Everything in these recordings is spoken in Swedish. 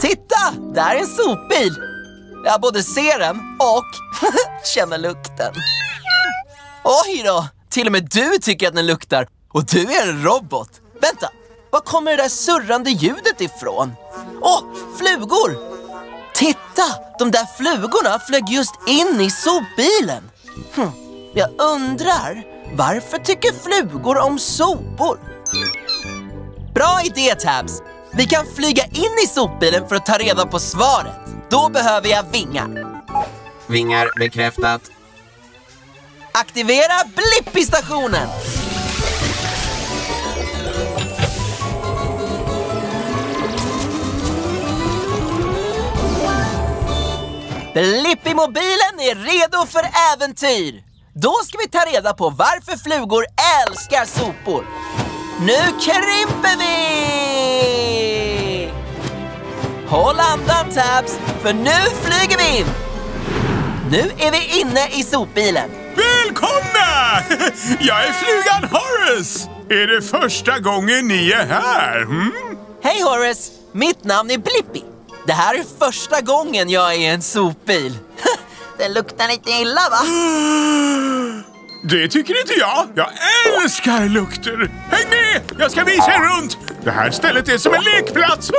Titta! Där är en sopbil! Jag både ser den och känner lukten. Oj då! Till och med du tycker att den luktar. Och du är en robot. Vänta, var kommer det där surrande ljudet ifrån? Åh, flugor! Titta! De där flugorna flög just in i sopbilen. Hm, jag undrar, varför tycker flugor om sopor? Bra idé, Tabs! Vi kan flyga in i sopbilen för att ta reda på svaret. Då behöver jag vingar. Vingar bekräftat. Aktivera Blippi-stationen! Blippi-mobilen är redo för äventyr! Då ska vi ta reda på varför flugor älskar sopor. Nu krymper vi! Håll andan Tabs, för nu flyger vi in! Nu är vi inne i sopbilen. Välkomna! Jag är flugan Horace! Är det första gången ni är här? Mm? Hej Horace! Mitt namn är Blippi. Det här är första gången jag är i en sopbil. Det luktar lite illa va? Det tycker inte jag. Jag älskar lukter. Häng med! Jag ska visa er runt. Det här stället är som en lekplats.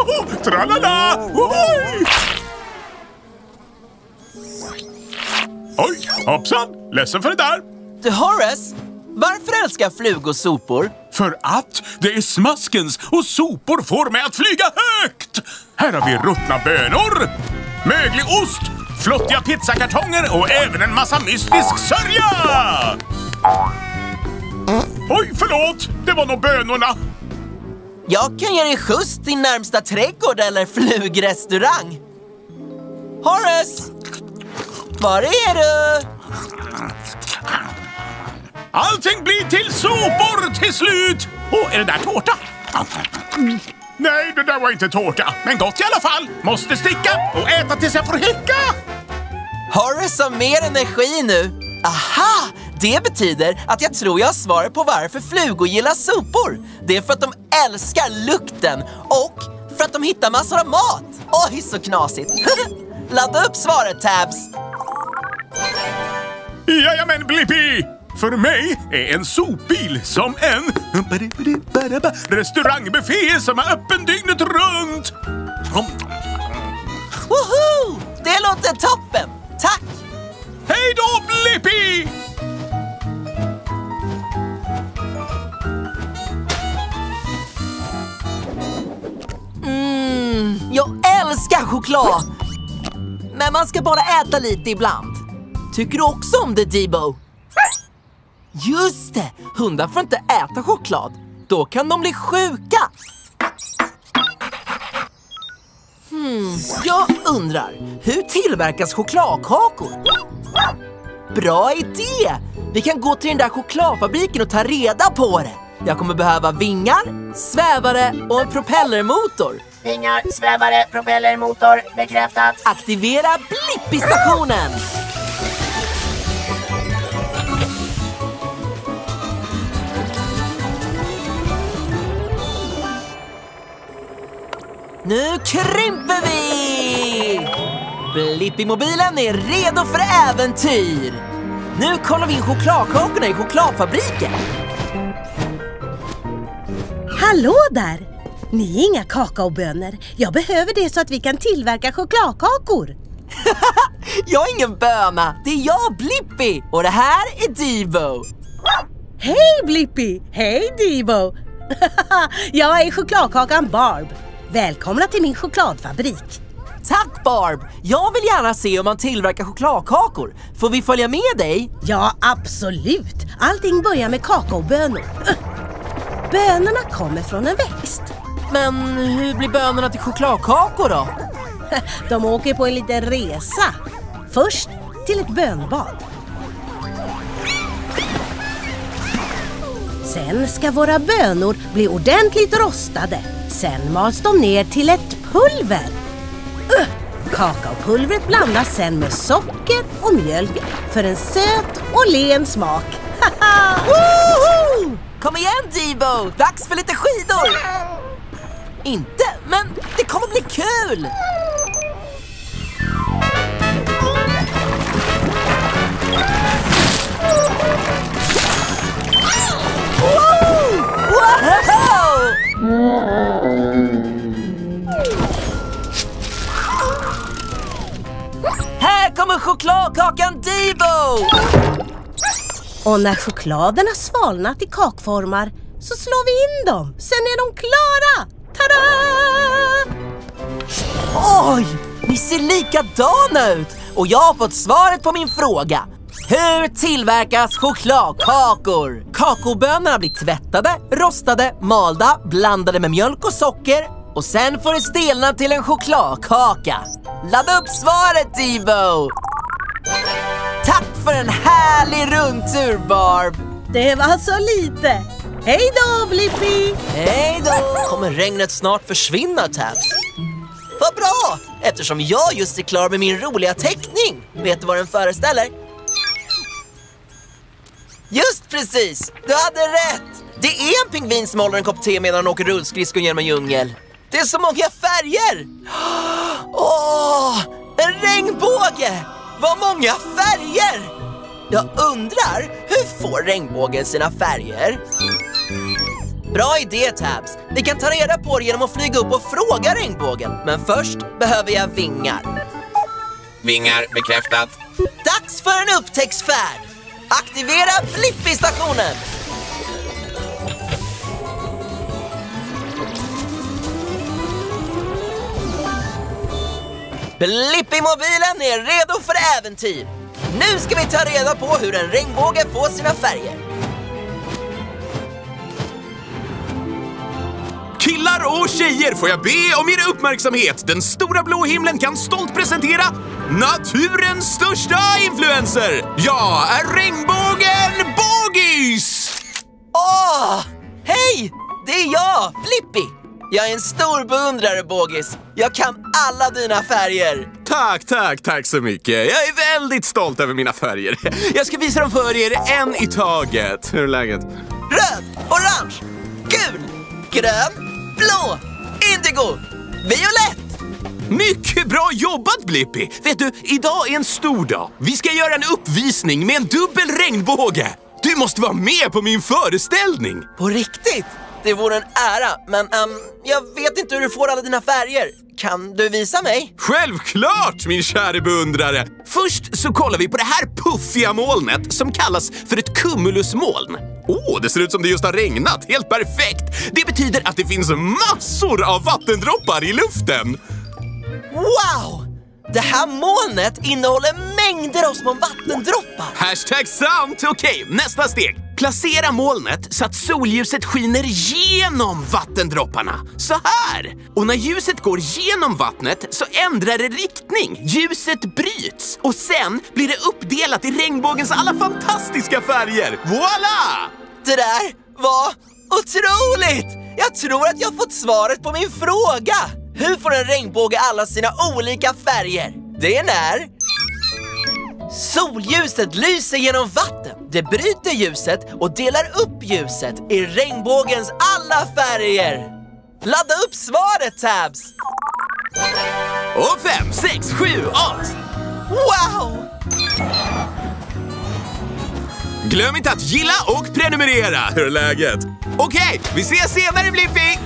Tralala! Ohoj! Oj, hoppsan! Ledsen för det där. Du Horace, varför älskar flugor sopor? För att det är smaskens och sopor får mig att flyga högt! Här har vi ruttna bönor, möglig ost, flottiga pizzakartonger och även en massa mystisk sörja! Oj, förlåt! Det var nog bönorna. Jag kan ge dig skjuts till närmsta trädgård eller flugrestaurang. Horace! Var är du? Allting blir till sopor till slut! Åh, är det där tårta? Nej, det där var inte tårta. Men gott i alla fall. Måste sticka och äta tills jag får hicka. Horace har mer energi nu. Aha! Det betyder att jag tror jag har svaret på varför flugor gillar sopor. Det är för att de älskar lukten och för att de hittar massor av mat. Oj, så knasigt. Ladda upp svaret, Tabs. Jajamän, Blippi! För mig är en sopbil som en restaurangbuffé som är öppen dygnet runt. Woho! Det låter toppen! Tack! Hej då, Blippi! Mm, jag älskar choklad! Men man ska bara äta lite ibland. Tycker du också om det, Debo? Just det! Hundar får inte äta choklad. Då kan de bli sjuka. Hmm, jag undrar, hur tillverkas chokladkakor? Bra idé! Vi kan gå till den där chokladfabriken och ta reda på det. Jag kommer behöva vingar, svävare och en propellermotor. Vingar, svävare, propellermotor, bekräftat. Aktivera Blippi-stationen! Nu krymper vi! Blippi-mobilen är redo för äventyr! Nu kollar vi in chokladkakorna i chokladfabriken. Hallå där! Ni är inga kakaobönor. Jag behöver det så att vi kan tillverka chokladkakor. Jag är ingen böna, det är jag Blippi och det här är Divo. Hej Blippi! Hej Divo! jag är chokladkakan Barb. Välkomna till min chokladfabrik. Tack Barb! Jag vill gärna se om man tillverkar chokladkakor. Får vi följa med dig? Ja, absolut. Allting börjar med kakaobönor. Bönorna kommer från en växt. Men hur blir bönorna till chokladkakor då? De åker på en liten resa. Först till ett bönbad. Sen ska våra bönor bli ordentligt rostade. Sen mals de ner till ett pulver. Uh, Kakaopulvret blandas sen med socker och mjölk för en söt och len smak. Woho! Kom igen Debo! Dags för lite skidor! Inte, men det kommer bli kul! Woo! Wow! Här kommer chokladkakan Debo! Och när chokladen har svalnat i kakformar så slår vi in dem. Sen är de klara! Tada! Oj! Ni ser likadana ut! Och jag har fått svaret på min fråga. Hur tillverkas chokladkakor? Kakaobönorna blir tvättade, rostade, malda, blandade med mjölk och socker och sen får det stelna till en chokladkaka. Ladda upp svaret Debo! Tack för en härlig rundtur Barb! Det var så lite. Hej då Blippi! Hej då! Kommer regnet snart försvinna, Tabs? Vad bra! Eftersom jag just är klar med min roliga teckning. Vet du vad den föreställer? Just precis! Du hade rätt! Det är en pingvin som håller en kopp te medan han åker rullskridskor genom en djungel. Det är så många färger! Åh, en regnbåge! Vad många färger! Jag undrar, hur får regnbågen sina färger? Bra idé Tabs! Vi kan ta reda på det genom att flyga upp och fråga regnbågen. Men först behöver jag vingar. Vingar bekräftat. Dags för en upptäcktsfärd! Aktivera Blippi-stationen! Blippi-mobilen är redo för äventyr! Nu ska vi ta reda på hur en regnbåge får sina färger. Killar och tjejer får jag be om er uppmärksamhet. Den stora blå himlen kan stolt presentera naturens största influencer. Jag är regnbågen Bågis! Åh! Hej! Det är jag, Blippi! Jag är en stor beundrare, Bågis. Jag kan alla dina färger. Tack, tack, tack så mycket. Jag är väldigt stolt över mina färger. Jag ska visa dem för er en i taget. Hur är läget? Röd, orange, gul, grön, blå, indigo, violett. Mycket bra jobbat Blippi! Vet du, idag är en stor dag. Vi ska göra en uppvisning med en dubbel regnbåge. Du måste vara med på min föreställning! På riktigt? Det vore en ära, men ehm, jag vet inte hur du får alla dina färger. Kan du visa mig? Självklart min kära beundrare! Först så kollar vi på det här puffiga molnet som kallas för ett cumulusmoln. Åh, det ser ut som det just har regnat. Helt perfekt! Det betyder att det finns massor av vattendroppar i luften. Wow! Det här molnet innehåller mängder av små vattendroppar. Hashtag sant! Okej, nästa steg. Placera molnet så att solljuset skiner genom vattendropparna. Så här! Och när ljuset går genom vattnet så ändrar det riktning. Ljuset bryts och sen blir det uppdelat i regnbågens alla fantastiska färger. Voila! Det där var otroligt! Jag tror att jag fått svaret på min fråga. Hur får en regnbåge alla sina olika färger? Det är när solljuset lyser genom vatten. Det bryter ljuset och delar upp ljuset i regnbågens alla färger. Ladda upp svaret, Tabs! Och fem, sex, sju, åt! Wow! Glöm inte att gilla och prenumerera. Hur är läget? Okej, vi ses senare Blippi!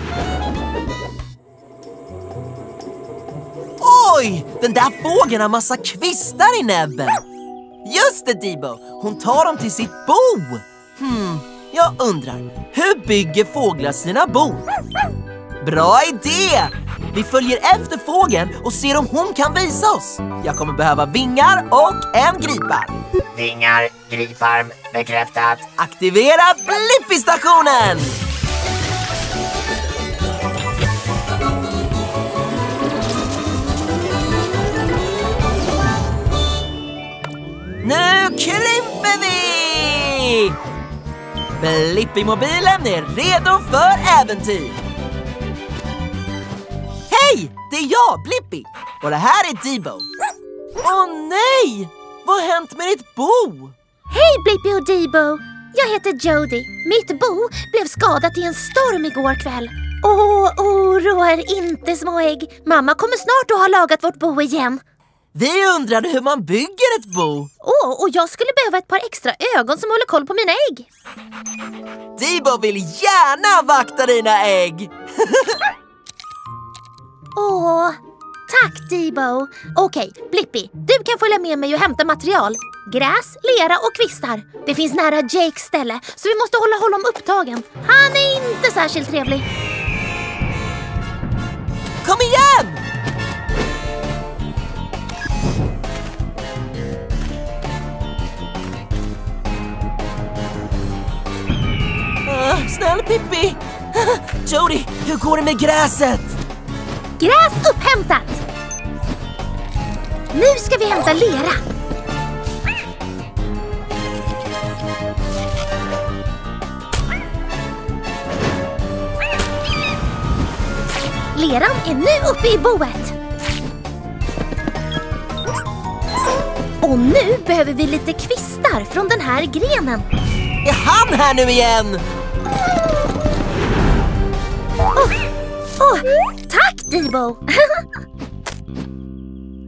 Oj! Den där fågeln har massa kvistar i näbben. Just det, Debo. Hon tar dem till sitt bo. Hmm, jag undrar. Hur bygger fåglar sina bon? Bra idé! Vi följer efter fågeln och ser om hon kan visa oss. Jag kommer behöva vingar och en griparm. Vingar, griparm, bekräftat. Aktivera Blippi-stationen! Nu klipper vi! Blippi-mobilen är redo för äventyr. Hej! det är jag, Blippi. Och det här är Debo. Åh nej! Vad har hänt med ditt bo? Hej Blippi och Debo! Jag heter Jody. Mitt bo blev skadat i en storm igår kväll. Åh, oroa er inte små ägg. Mamma kommer snart att ha lagat vårt bo igen. Vi undrade hur man bygger ett bo. Åh, och jag skulle behöva ett par extra ögon som håller koll på mina ägg. Debo vill gärna vakta dina ägg. Åh, tack Debo. Okej, Blippi, du kan följa med mig och hämta material. Gräs, lera och kvistar. Det finns nära Jakes ställe, så vi måste hålla honom upptagen. Han är inte särskilt trevlig. Kom igen! Uh, snälla Pippi! Jody, hur går det med gräset? Gräs upphämtat! Nu ska vi hämta lera. Leran är nu uppe i boet. Och nu behöver vi lite kvistar från den här grenen. Är han här nu igen? Åh, tack Debo!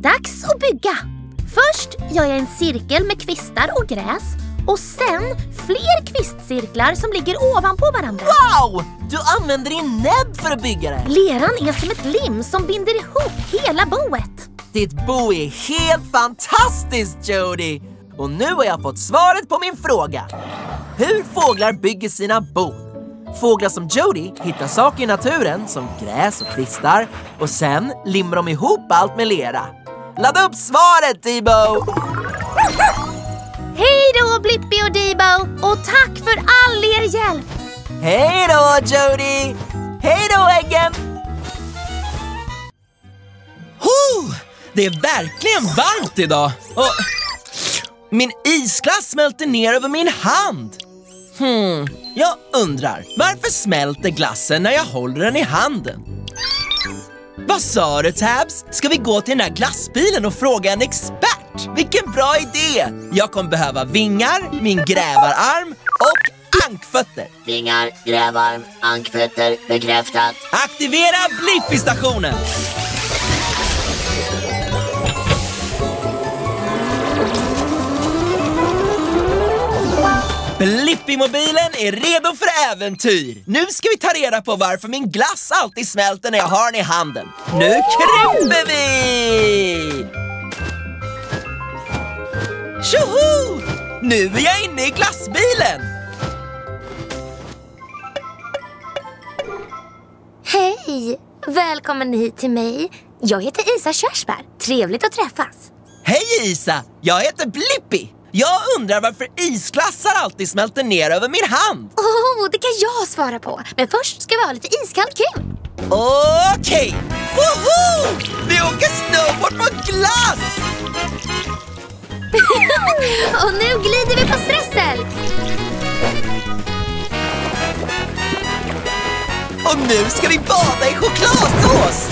Dags att bygga. Först gör jag en cirkel med kvistar och gräs och sen fler kvistcirklar som ligger ovanpå varandra. Wow! Du använder din näbb för att bygga det. Leran är som ett lim som binder ihop hela boet. Ditt bo är helt fantastiskt Jody! Och nu har jag fått svaret på min fråga. Hur fåglar bygger sina bon. Fåglar som Jody hittar saker i naturen som gräs och kvistar och sen limmar de ihop allt med lera. Ladda upp svaret Debo! Hej då Blippi och Debo och tack för all er hjälp! Hej då Jody! Hej då äggen! Huh, det är verkligen varmt idag. Och min isglass smälter ner över min hand. Hmm, jag undrar, varför smälter glassen när jag håller den i handen? Vad sa du Tabs? Ska vi gå till den där glassbilen och fråga en expert? Vilken bra idé! Jag kommer behöva vingar, min grävararm och ankfötter. Vingar, grävarm, ankfötter, bekräftat. Aktivera Blippi-stationen! Blippi-mobilen är redo för äventyr! Nu ska vi ta reda på varför min glass alltid smälter när jag har den i handen. Nu kryper vi! Tjoho! Nu är jag inne i glassbilen! Hej! Välkommen hit till mig. Jag heter Isa Körsbär. Trevligt att träffas. Hej Isa! Jag heter Blippi! Jag undrar varför isglassar alltid smälter ner över min hand. Oh, det kan jag svara på. Men först ska vi ha lite iskall kul. Okej! Woho! Vi åker snowboard på glass! Och nu glider vi på strössel. Och nu ska vi bada i chokladsås!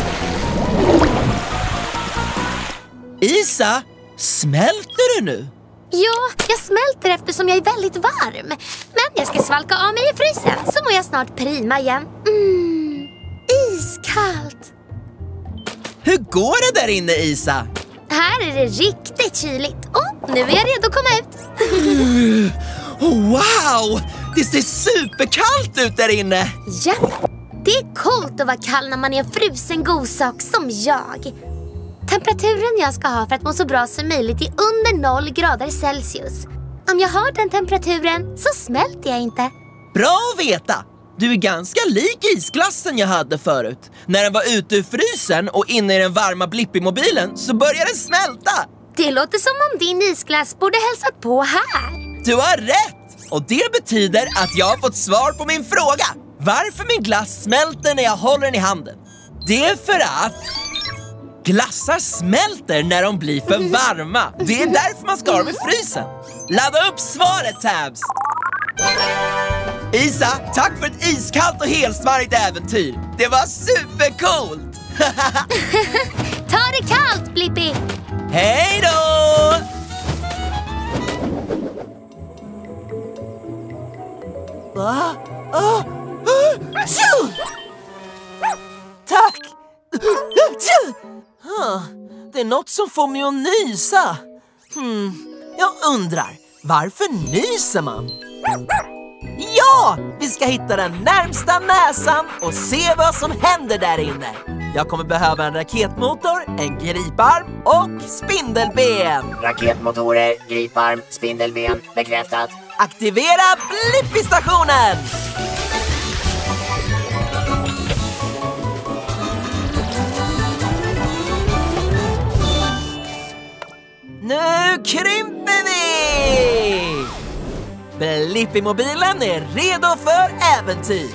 Isa, smälter du nu? Ja, jag smälter eftersom jag är väldigt varm. Men jag ska svalka av mig i frysen så mår jag snart prima igen. Mm, iskallt. Hur går det där inne Isa? Här är det riktigt kyligt. Och nu är jag redo att komma ut. Oh, wow! Det ser superkallt ut där inne! Ja, det är coolt att vara kall när man är en frusen godsak som jag. Temperaturen jag ska ha för att må så bra som möjligt är under noll grader Celsius. Om jag har den temperaturen så smälter jag inte. Bra att veta! Du är ganska lik isglassen jag hade förut. När den var ute ur frysen och inne i den varma Blippi-mobilen så började den smälta. Det låter som om din isglass borde hälsat på här. Du har rätt! Och det betyder att jag har fått svar på min fråga. Varför min glass smälter när jag håller den i handen. Det är för att glassar smälter när de blir för varma. Det är därför man ska ha dem i frysen. Ladda upp svaret Tabs! Isa, tack för ett iskallt och helsvarigt äventyr. Det var supercoolt! Ta det kallt, Blippi! Hej då! Va? Tju! Tack! Det är något som får mig att nysa. Hmm, jag undrar, varför nyser man? Ja! Vi ska hitta den närmsta näsan och se vad som händer där inne. Jag kommer behöva en raketmotor, en griparm och spindelben. Raketmotorer, griparm, spindelben, bekräftat. Aktivera Blippi-stationen! Nu krymper vi! Blippi-mobilen är redo för äventyr!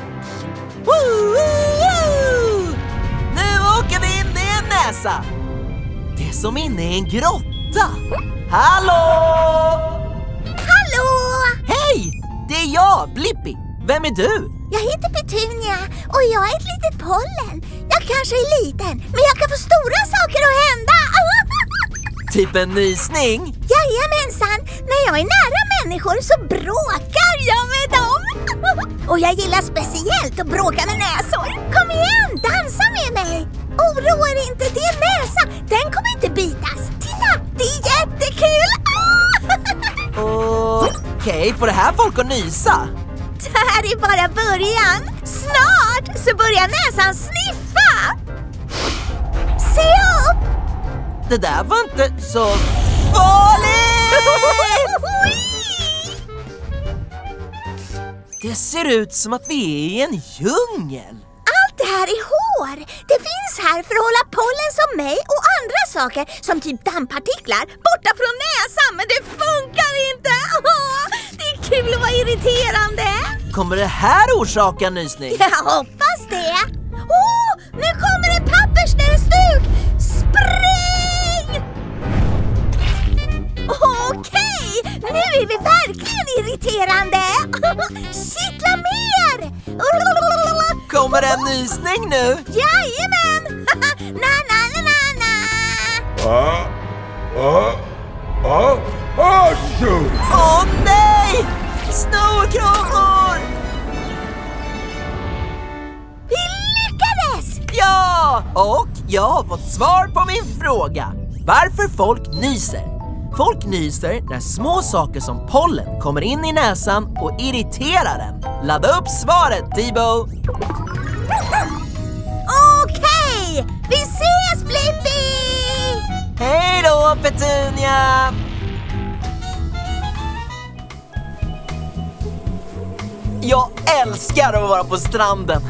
Woo, woo, woo! Nu åker vi in i en näsa! Det är som inne i en grotta! Hallå! Hallå! Hej! Det är jag, Blippi. Vem är du? Jag heter Petunia och jag är ett litet pollen. Jag kanske är liten, men jag kan få stora saker att hända. Typ en nysning? Jajamensan! När jag är nära människor så bråkar jag med dem. Och jag gillar speciellt att bråka med näsor. Kom igen, dansa med mig! Oroa er inte, det är näsa. Den kommer inte bitas. Titta, det är jättekul! Okej, får det här folk att nysa? Det här är bara början. Snart så börjar näsan sniffa. Det där var inte så farligt! Det ser ut som att vi är i en djungel. Allt det här är hår. Det finns här för att hålla pollen som mig och andra saker som typ dammpartiklar borta från näsan. Men det funkar inte! Åh, det är kul att vara irriterande. Kommer det här orsaka nysning? Jag hoppas det. Åh, nu kommer en pappersnäsduk! Spring! Okej, nu är vi verkligen irriterande. Kittla mer! Kommer det en nysning nu? Jajamän! na, na, na, na, na. Åh nej! Snorkråkor! Vi lyckades! Ja! Och jag har fått svar på min fråga. Varför folk nyser. Folk nyser när små saker som pollen kommer in i näsan och irriterar den. Ladda upp svaret, Debo! Okej, vi ses Blippi! Hej då, Petunia! Jag älskar att vara på stranden.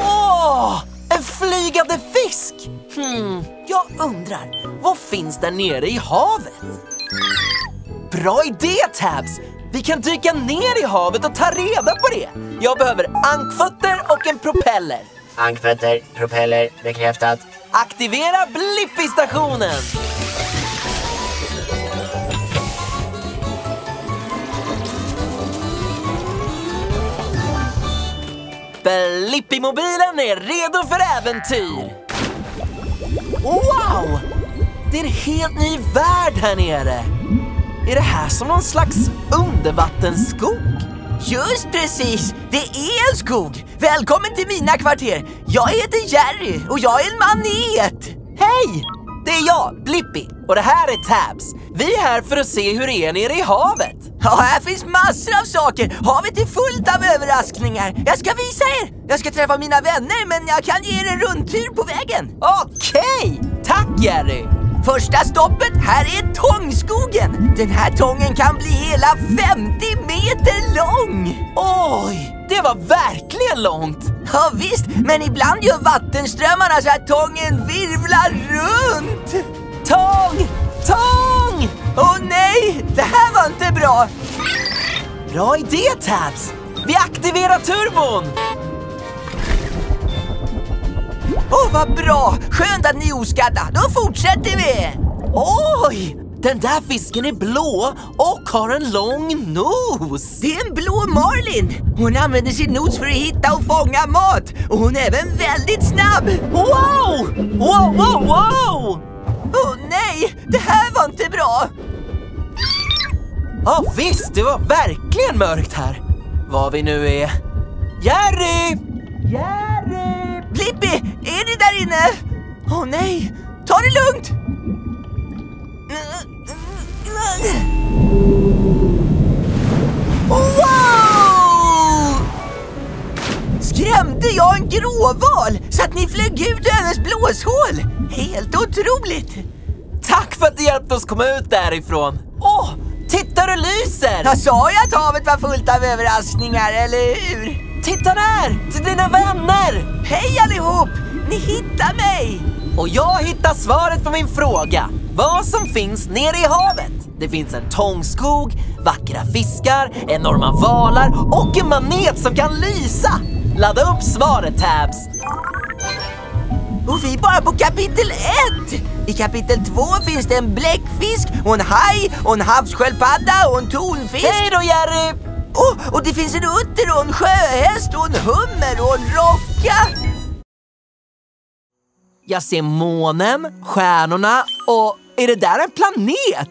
Åh, en flygande fisk! Hmm, jag undrar, vad finns där nere i havet? Bra idé, Tabs! Vi kan dyka ner i havet och ta reda på det. Jag behöver ankfötter och en propeller. Ankfötter, propeller, bekräftat. Aktivera Blippi-stationen! Blippi-mobilen är redo för äventyr! Wow! Det är en helt ny värld här nere! Är det här som någon slags undervattensskog? Just precis, det är en skog! Välkommen till mina kvarter! Jag heter Jerry och jag är en manet! Hej! Det är jag, Blippi, och det här är Tabs. Vi är här för att se hur det är nere i havet. Ja, här finns massor av saker! Havet är fullt av överraskningar! Jag ska visa er! Jag ska träffa mina vänner men jag kan ge er en rundtur på vägen! Okej! Tack Jerry! Första stoppet, här är tångskogen! Den här tången kan bli hela 50 meter lång! Oj, det var verkligen långt! Ja visst, men ibland gör vattenströmmarna så att tången virvlar runt! Tång! Tång! Åh nej, det här var inte bra! Bra idé Tabs! Vi aktiverar turbon! Åh, vad bra! Skönt att ni är oskadda. Då fortsätter vi! Oj! Den där fisken är blå och har en lång nos. Det är en blå marlin! Hon använder sin nos för att hitta och fånga mat och hon är även väldigt snabb! Wow! Wow, wow, wow! Åh nej, det här var inte bra! Ja visst, det var verkligen mörkt här. Var vi nu är. Jerry! Jerry! Blippi, är du där inne? Åh nej, ta det lugnt! Wow! Skrämde jag en gråval så att ni flög ut ur hennes blåshål? Helt otroligt! Tack för att du hjälpte oss komma ut därifrån. Åh, titta det lyser! Jag sa ju att havet var fullt av överraskningar, eller hur? Titta där! Till dina vänner! Hej allihop! Ni hittar mig! Och jag hittar svaret på min fråga. Vad som finns nere i havet. Det finns en tångskog, vackra fiskar, enorma valar och en manet som kan lysa. Ladda upp svaret, Tabs. Och vi är bara på kapitel ett! I kapitel två finns det en bläckfisk, och en haj, och en havssköldpadda och en tonfisk. Hej då, Jerry! Och, och det finns en utter och en sjöhäst och en hummer och en rocka. Jag ser månen, stjärnorna och är det där en planet?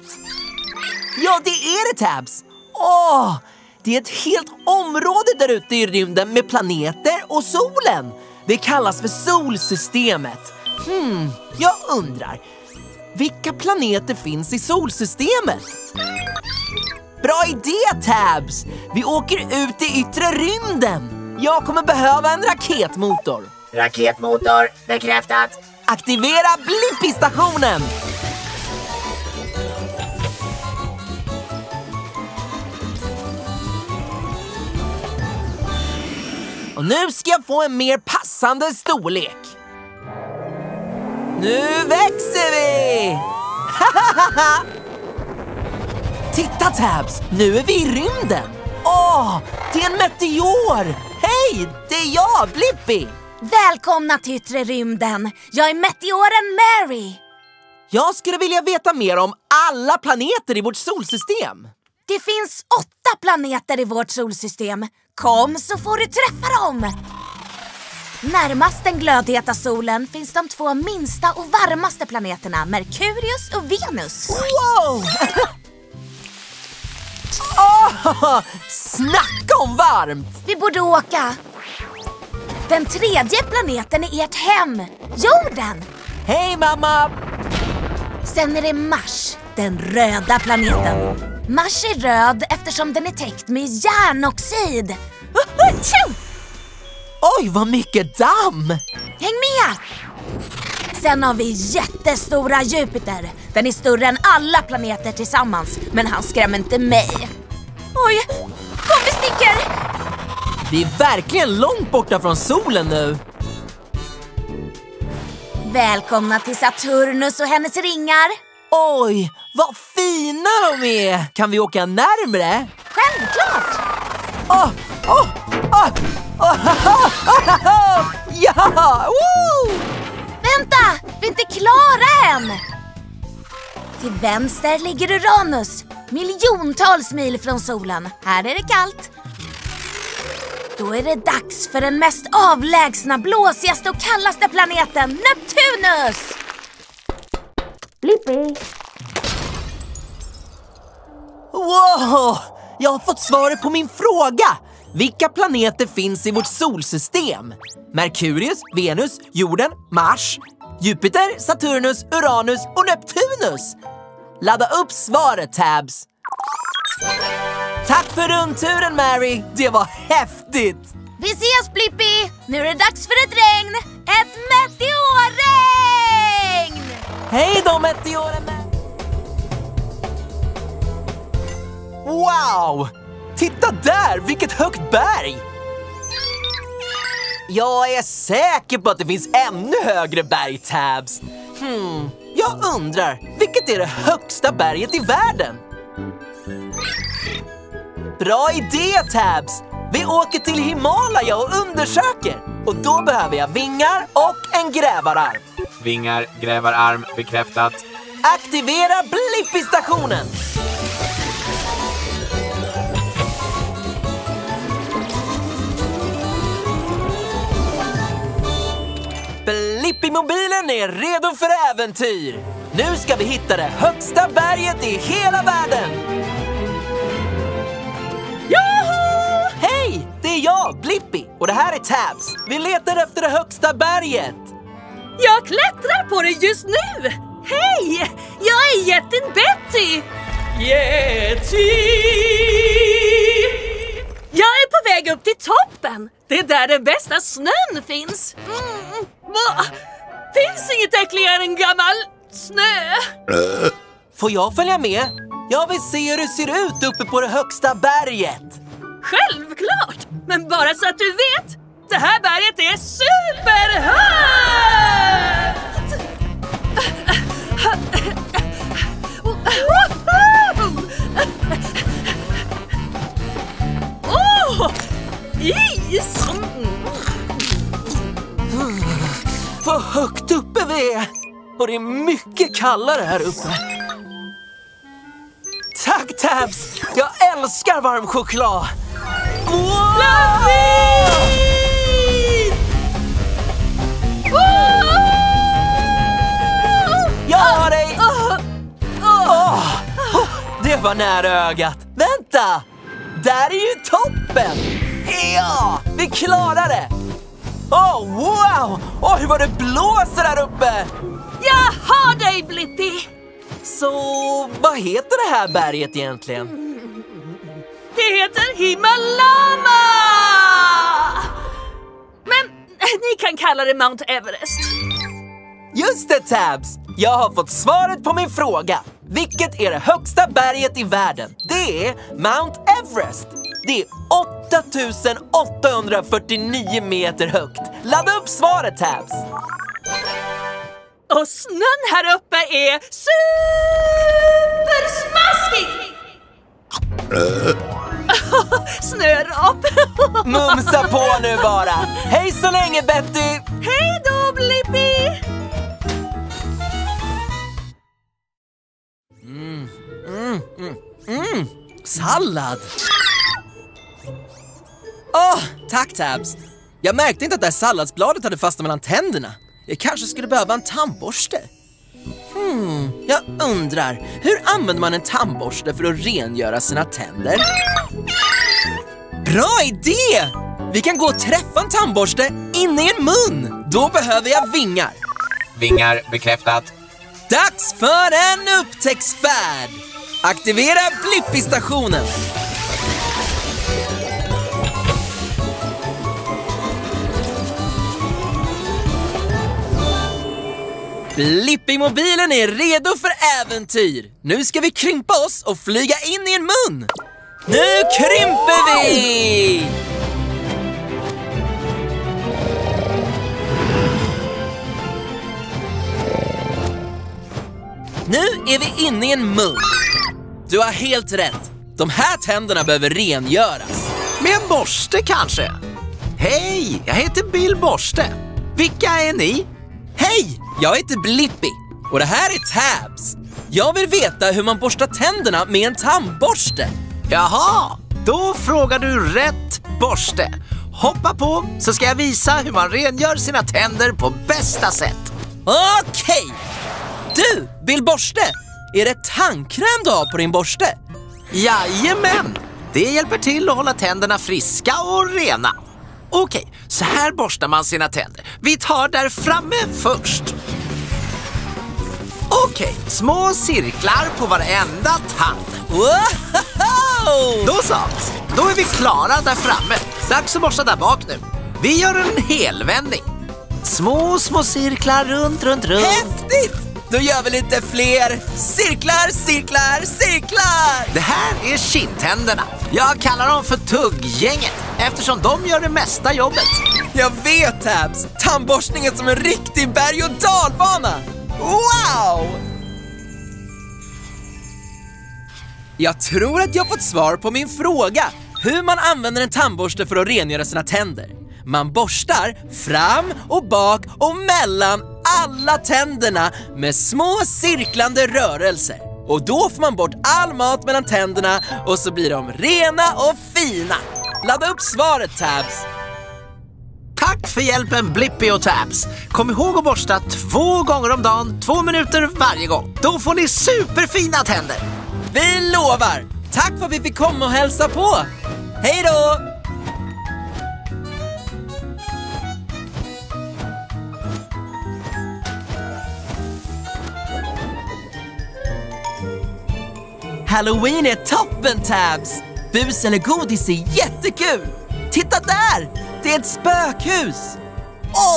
Ja, det är det Tabs! Åh! Det är ett helt område där ute i rymden med planeter och solen. Det kallas för solsystemet. Hmm, jag undrar. Vilka planeter finns i solsystemet? Bra idé Tabs! Vi åker ut i yttre rymden. Jag kommer behöva en raketmotor. Raketmotor bekräftat. Aktivera Blippi-stationen! Och nu ska jag få en mer passande storlek. Nu växer vi! Titta Tabs, nu är vi i rymden. Åh, det är en meteor! Hej, det är jag, Blippi! Välkomna till yttre rymden. Jag är meteoren Mary. Jag skulle vilja veta mer om alla planeter i vårt solsystem. Det finns åtta planeter i vårt solsystem. Kom så får du träffa dem! Närmast den glödheta solen finns de två minsta och varmaste planeterna Merkurius och Venus. Wow! Åh, snacka om varmt! Vi borde åka. Den tredje planeten är ert hem, jorden. Hej mamma! Sen är det Mars, den röda planeten. Mars är röd eftersom den är täckt med järnoxid. Oj, vad mycket damm! Häng med! Sen har vi jättestora Jupiter. Den är större än alla planeter tillsammans, men han skrämmer inte mig. Oj, kom vi sticker! Vi är verkligen långt borta från solen nu. Välkomna till Saturnus och hennes ringar. Oj, vad fina de är! Kan vi åka närmre? Självklart! Åh, åh, åh, åh, Ja! Woo! Vänta, vi är inte klara än! Till vänster ligger Uranus, miljontals mil från solen. Här är det kallt. Då är det dags för den mest avlägsna, blåsigaste och kallaste planeten, Neptunus! Blippi! Wow! Jag har fått svaret på min fråga! Vilka planeter finns i vårt solsystem? Merkurius, Venus, jorden, Mars, Jupiter, Saturnus, Uranus och Neptunus. Ladda upp svaret, Tabs. Tack för rundturen, Mary. Det var häftigt! Vi ses Blippi! Nu är det dags för ett regn! Ett meteorregn! Hej då, meteoren! Wow! Titta där, vilket högt berg! Jag är säker på att det finns ännu högre berg, Tabs. Hmm, jag undrar, vilket är det högsta berget i världen? Bra idé, Tabs! Vi åker till Himalaya och undersöker. Och då behöver jag vingar och en grävararm. Vingar, grävararm bekräftat. Aktivera Blippi-stationen! Blippi-mobilen är redo för äventyr! Nu ska vi hitta det högsta berget i hela världen! Joho! Hej! Det är jag, Blippi, och det här är Tabs. Vi letar efter det högsta berget. Jag klättrar på det just nu! Hej! Jag är jätten Betty! Yeti! Jag är på väg upp till toppen! Det är där den bästa snön finns! Mm. Finns inget äckligare än gammal snö! Får jag följa med? Jag vill se hur det ser ut uppe på det högsta berget. Självklart! Men bara så att du vet, det här berget är superhögt! Is! Vad högt uppe vi är! Och det är mycket kallare här uppe. Tack Tabs! Jag älskar varm choklad! Wow! Jag har dig! Åh, det var nära ögat. Vänta! Där är ju toppen! Ja, vi klarar det! Åh, wow! Oj, vad det blåser där uppe! Jag har dig Blippi! Så vad heter det här berget egentligen? Det heter Himalama! Men ni kan kalla det Mount Everest. Just det Tabs! Jag har fått svaret på min fråga. Vilket är det högsta berget i världen? Det är Mount Everest. Det är 8849 meter högt. Ladda upp svaret Tabs! Och snön här uppe är supersmaskig! Snörap! Mumsa på nu bara! Hej så länge Betty! Hej då Blippi! Sallad! Åh, tack Tabs! Jag märkte inte att det här salladsbladet hade fastnat mellan tänderna. Jag kanske skulle behöva en tandborste. Hmm, jag undrar, hur använder man en tandborste för att rengöra sina tänder? Bra idé! Vi kan gå och träffa en tandborste inne i en mun. Då behöver jag vingar. Vingar bekräftat. Dags för en upptäcktsfärd! Aktivera Blippi-stationen! Blippi-mobilen är redo för äventyr! Nu ska vi krympa oss och flyga in i en mun! Nu krymper vi! Nu är vi inne i en mun. Du har helt rätt. De här tänderna behöver rengöras. Med en borste kanske? Hej, jag heter Bill Borste. Vilka är ni? Hej! Jag heter Blippi och det här är Tabs. Jag vill veta hur man borstar tänderna med en tandborste. Jaha, då frågar du rätt borste. Hoppa på så ska jag visa hur man rengör sina tänder på bästa sätt. Okej! Du, Bill Borste! Är det tandkräm du har på din borste? Jajamän! Det hjälper till att hålla tänderna friska och rena. Okej, så här borstar man sina tänder. Vi tar där framme först. Okej, små cirklar på varenda tand. Wow! Då så! Då är vi klara där framme. Dags att borsta där bak nu. Vi gör en helvändning. Små, små cirklar runt, runt, runt. Häftigt! Då gör vi lite fler cirklar, cirklar, cirklar! Det här är kindtänderna. Jag kallar dem för tugggänget eftersom de gör det mesta jobbet. Jag vet Tabs! Tandborstning är som en riktig berg och dalbana! Wow! Jag tror att jag fått svar på min fråga. Hur man använder en tandborste för att rengöra sina tänder. Man borstar fram och bak och mellan alla tänderna med små cirklande rörelser. Och då får man bort all mat mellan tänderna och så blir de rena och fina. Ladda upp svaret Tabs. Tack för hjälpen Blippi och Tabs. Kom ihåg att borsta två gånger om dagen, två minuter varje gång. Då får ni superfina tänder. Vi lovar! Tack för att vi fick komma och hälsa på! Hej då! Halloween är toppen Tabs! Bus eller godis är jättekul! Titta där! Det är ett spökhus!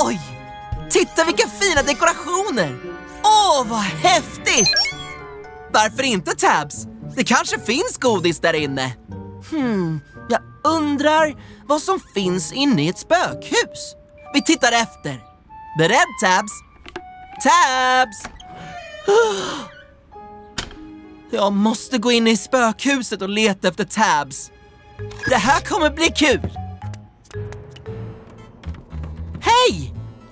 Oj! Titta vilka fina dekorationer! Åh, vad häftigt! Varför inte Tabs? Det kanske finns godis där inne. Hmm, jag undrar vad som finns inne i ett spökhus. Vi tittar efter. Beredd Tabs? Tabs! Jag måste gå in i spökhuset och leta efter Tabs. Det här kommer bli kul!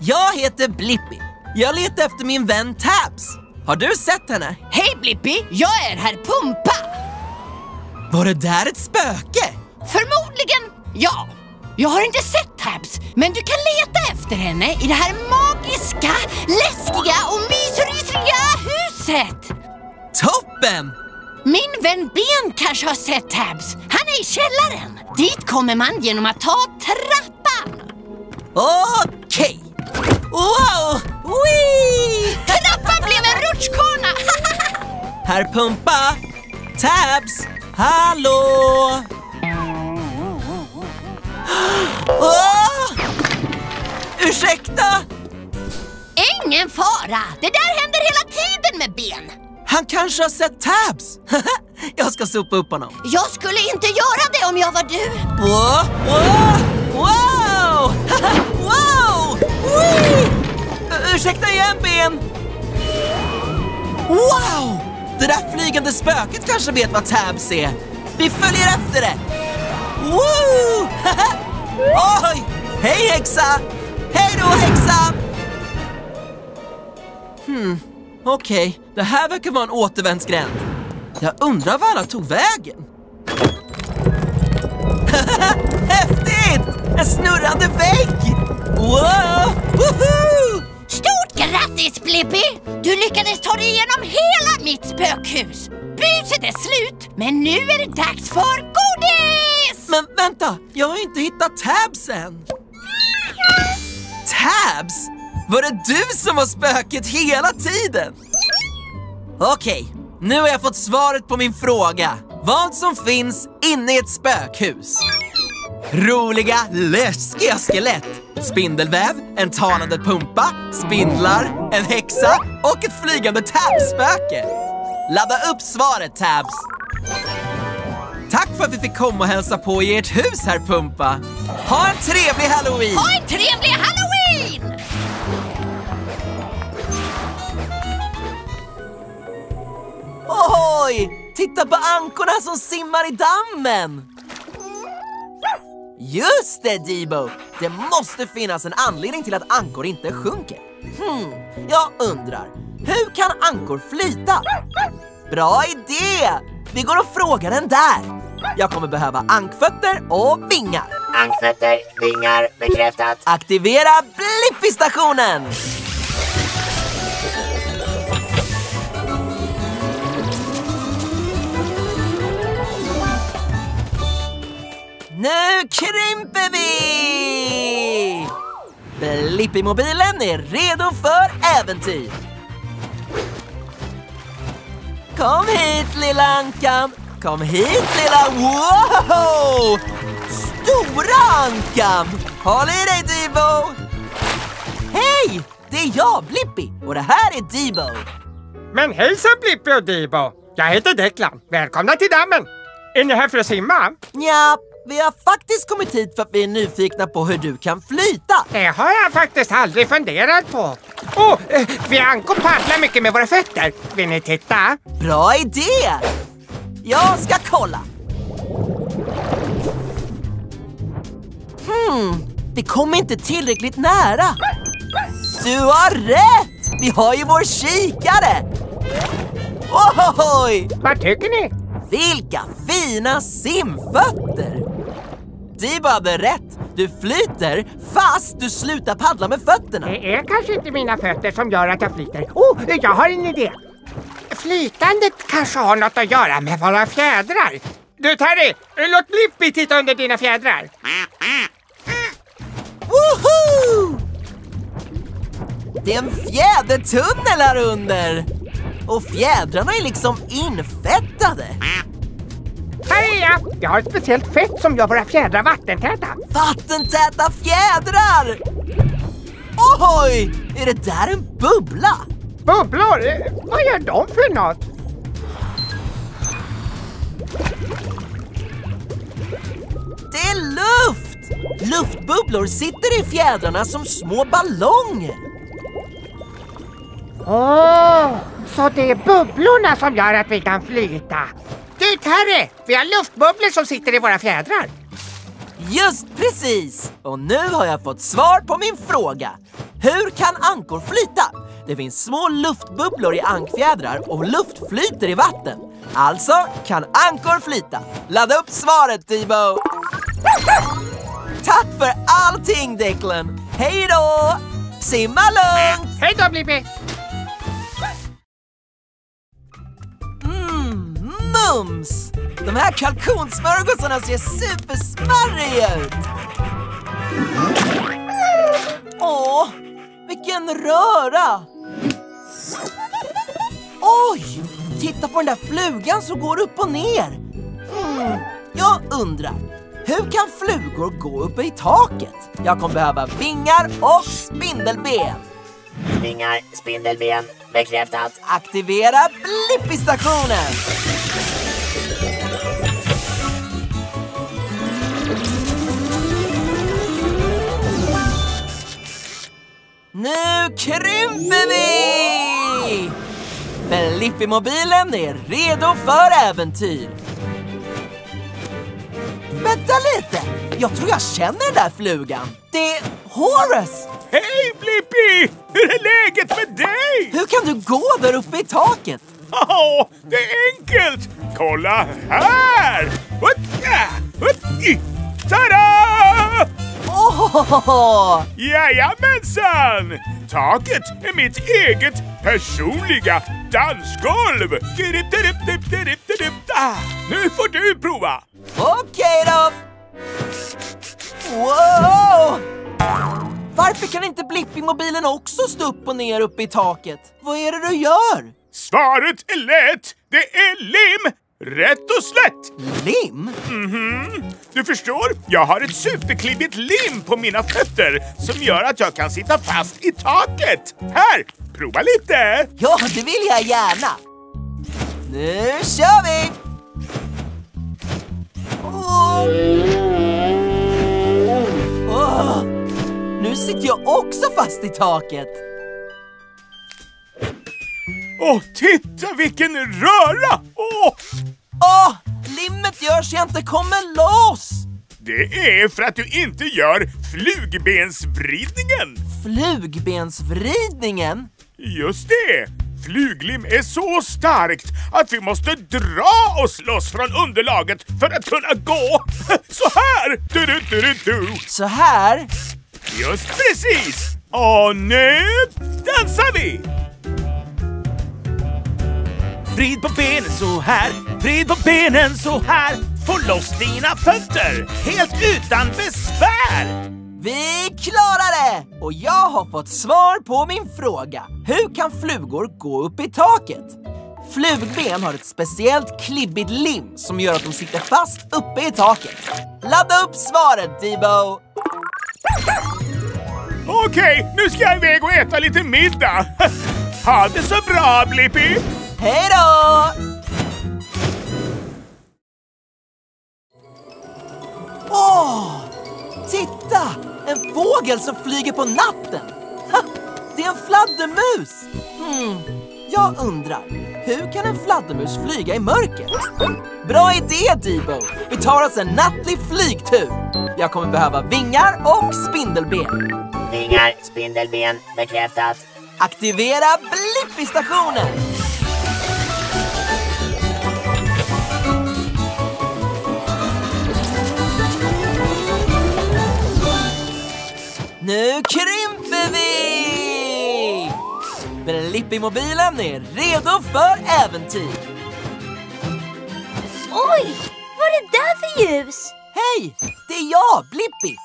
Jag heter Blippi. Jag letar efter min vän Tabs. Har du sett henne? Hej Blippi, jag är herr Pumpa! Var det där ett spöke? Förmodligen, ja. Jag har inte sett Tabs, men du kan leta efter henne i det här magiska, läskiga och mysrysliga huset! Toppen! Min vän Ben kanske har sett Tabs. Han är i källaren. Dit kommer man genom att ta trappan. Okej! Wow! Wee! Trappan blev en rutschkana! Herr Pumpa! Tabs! Hallå! Åh! Ursäkta! Ingen fara! Det där händer hela tiden med Ben. Han kanske har sett Tabs! jag ska sopa upp honom. Jag skulle inte göra det om jag var du. Wow! Wow! Wow! wow! Ursäkta igen, Ben! Wow! Det där flygande spöket kanske vet vad Tabs är. Vi följer efter det. Woo! Oj! Hej häxa! Hej då häxa! Hmm, okej. Okay. Det här verkar vara en återvändsgränd. Jag undrar var alla tog vägen. Häftigt! En snurrande vägg! Wow! Woohoo! Stort grattis Blippi! Du lyckades ta dig igenom hela mitt spökhus. Buset är slut, men nu är det dags för godis! Men vänta, jag har inte hittat Tabs än. Tabs? Var det du som var spöket hela tiden? Okej, nu har jag fått svaret på min fråga. Vad som finns inne i ett spökhus. Roliga, läskiga skelett. Spindelväv, en talande pumpa, spindlar, en häxa och ett flygande tabspöke. Ladda upp svaret, Tabs. Tack för att vi fick komma och hälsa på i ert hus, herr Pumpa. Ha en trevlig halloween! Ha en trevlig halloween! Oj! Titta på ankorna som simmar i dammen! Just det, Debo! Det måste finnas en anledning till att ankor inte sjunker. Hmm, jag undrar, hur kan ankor flyta? Bra idé! Vi går och frågar den där. Jag kommer behöva ankfötter och vingar. Ankfötter, vingar, bekräftat. Aktivera Blippi-stationen! Nu krymper vi! Blippi-mobilen är redo för äventyr. Kom hit lilla ankan. Kom hit lilla... Wow! Stora ankan! Håll i dig Debo! Hej! Det är jag, Blippi, och det här är Debo. Men hejsan Blippi och Debo! Jag heter Declan. Välkomna till dammen! Är ni här för att simma? Ja, vi har faktiskt kommit hit för att vi är nyfikna på hur du kan flyta. Det har jag faktiskt aldrig funderat på. Oh, eh, vi ankor paddlar mycket med våra fötter. Vill ni titta? Bra idé! Jag ska kolla. Hmm, vi kom inte tillräckligt nära. Du har rätt! Vi har ju vår kikare! Oj! Vad tycker ni? Vilka fina simfötter! Dibo hade rätt. Du flyter fast du slutar paddla med fötterna. Det är kanske inte mina fötter som gör att jag flyter. Oh, jag har en idé! Flytandet kanske har något att göra med våra fjädrar. Du Terry, låt Blippi titta under dina fjädrar. Woho! Det är en fjädertunnel här under! Och fjädrarna är liksom infettade. Är jag! Har ett speciellt fett som gör våra fjädrar vattentäta. Vattentäta fjädrar! Oj! Är det där en bubbla? Bubblor? Vad gör de för något? Det är luft! Luftbubblor sitter i fjädrarna som små ballonger. Åh, så det är bubblorna som gör att vi kan flyta. Du Terry, vi har luftbubblor som sitter i våra fjädrar. Just precis! Och nu har jag fått svar på min fråga. Hur kan ankor flyta? Det finns små luftbubblor i ankfjädrar och luft flyter i vatten. Alltså kan ankor flyta. Ladda upp svaret, Tibo! Tack för allting, Declan! Hej då! Simma lugnt! Hej då Blippi! Mums! De här kalkonsmörgåsarna ser supersmarriga ut! Åh, vilken röra! Oj! Titta på den där flugan som går upp och ner! Mm, jag undrar, hur kan flugor gå uppe i taket? Jag kommer behöva vingar och spindelben. Vingar, spindelben, bekräftat. Aktivera Blippi-stationen! Nu krymper vi! Blippi-mobilen är redo för äventyr. Vänta lite! Jag tror jag känner den där flugan. Det är Horace! Hej Blippi! Hur är läget med dig? Hur kan du gå där uppe i taket? Åh, det är enkelt! Kolla här! Tada! Åh! Jajamensan! Taket är mitt eget personliga dansgolv! Ah, Nu får du prova! Okej då! Wow! Varför kan inte Blippi-mobilen också stå upp och ner uppe i taket? Vad är det du gör? Svaret är lätt! Det är lim! Rätt och slätt! Lim? Mhm. Du förstår, jag har ett superklibbigt lim på mina fötter som gör att jag kan sitta fast i taket. Här, prova lite! Ja, det vill jag gärna! Nu kör vi! Åh. Åh. Nu sitter jag också fast i taket! Åh, titta vilken röra! Åh! Åh! Limmet gör så jag inte kommer loss! Det är för att du inte gör flugbensvridningen. Flugbensvridningen? Just det! Fluglim är så starkt att vi måste dra oss loss från underlaget för att kunna gå. Så här! Du, du, du, du, du. Så här? Just precis! Och nu dansar vi! Vrid på benen så här, vrid på benen så här. Få loss dina fötter helt utan besvär. Vi klarar det! Och jag har fått svar på min fråga. Hur kan flugor gå upp i taket? Flugben har ett speciellt klibbigt lim som gör att de sitter fast uppe i taket. Ladda upp svaret, Debo! Okej, nu ska jag iväg och äta lite middag. Ha det så bra, Blippi! Hej då! Åh! Titta! En fågel som flyger på natten! Ha! Det är en fladdermus! Hmm, jag undrar, hur kan en fladdermus flyga i mörker? Bra idé, Debo! Vi tar oss en nattlig flygtur! Jag kommer behöva vingar och spindelben. Vingar, spindelben, bekräftat. Aktivera Blippi-stationen! Nu krymper vi! Blippi-mobilen är redo för äventyr. Oj, vad är det där för ljus? Hej! Det är jag, Blippi!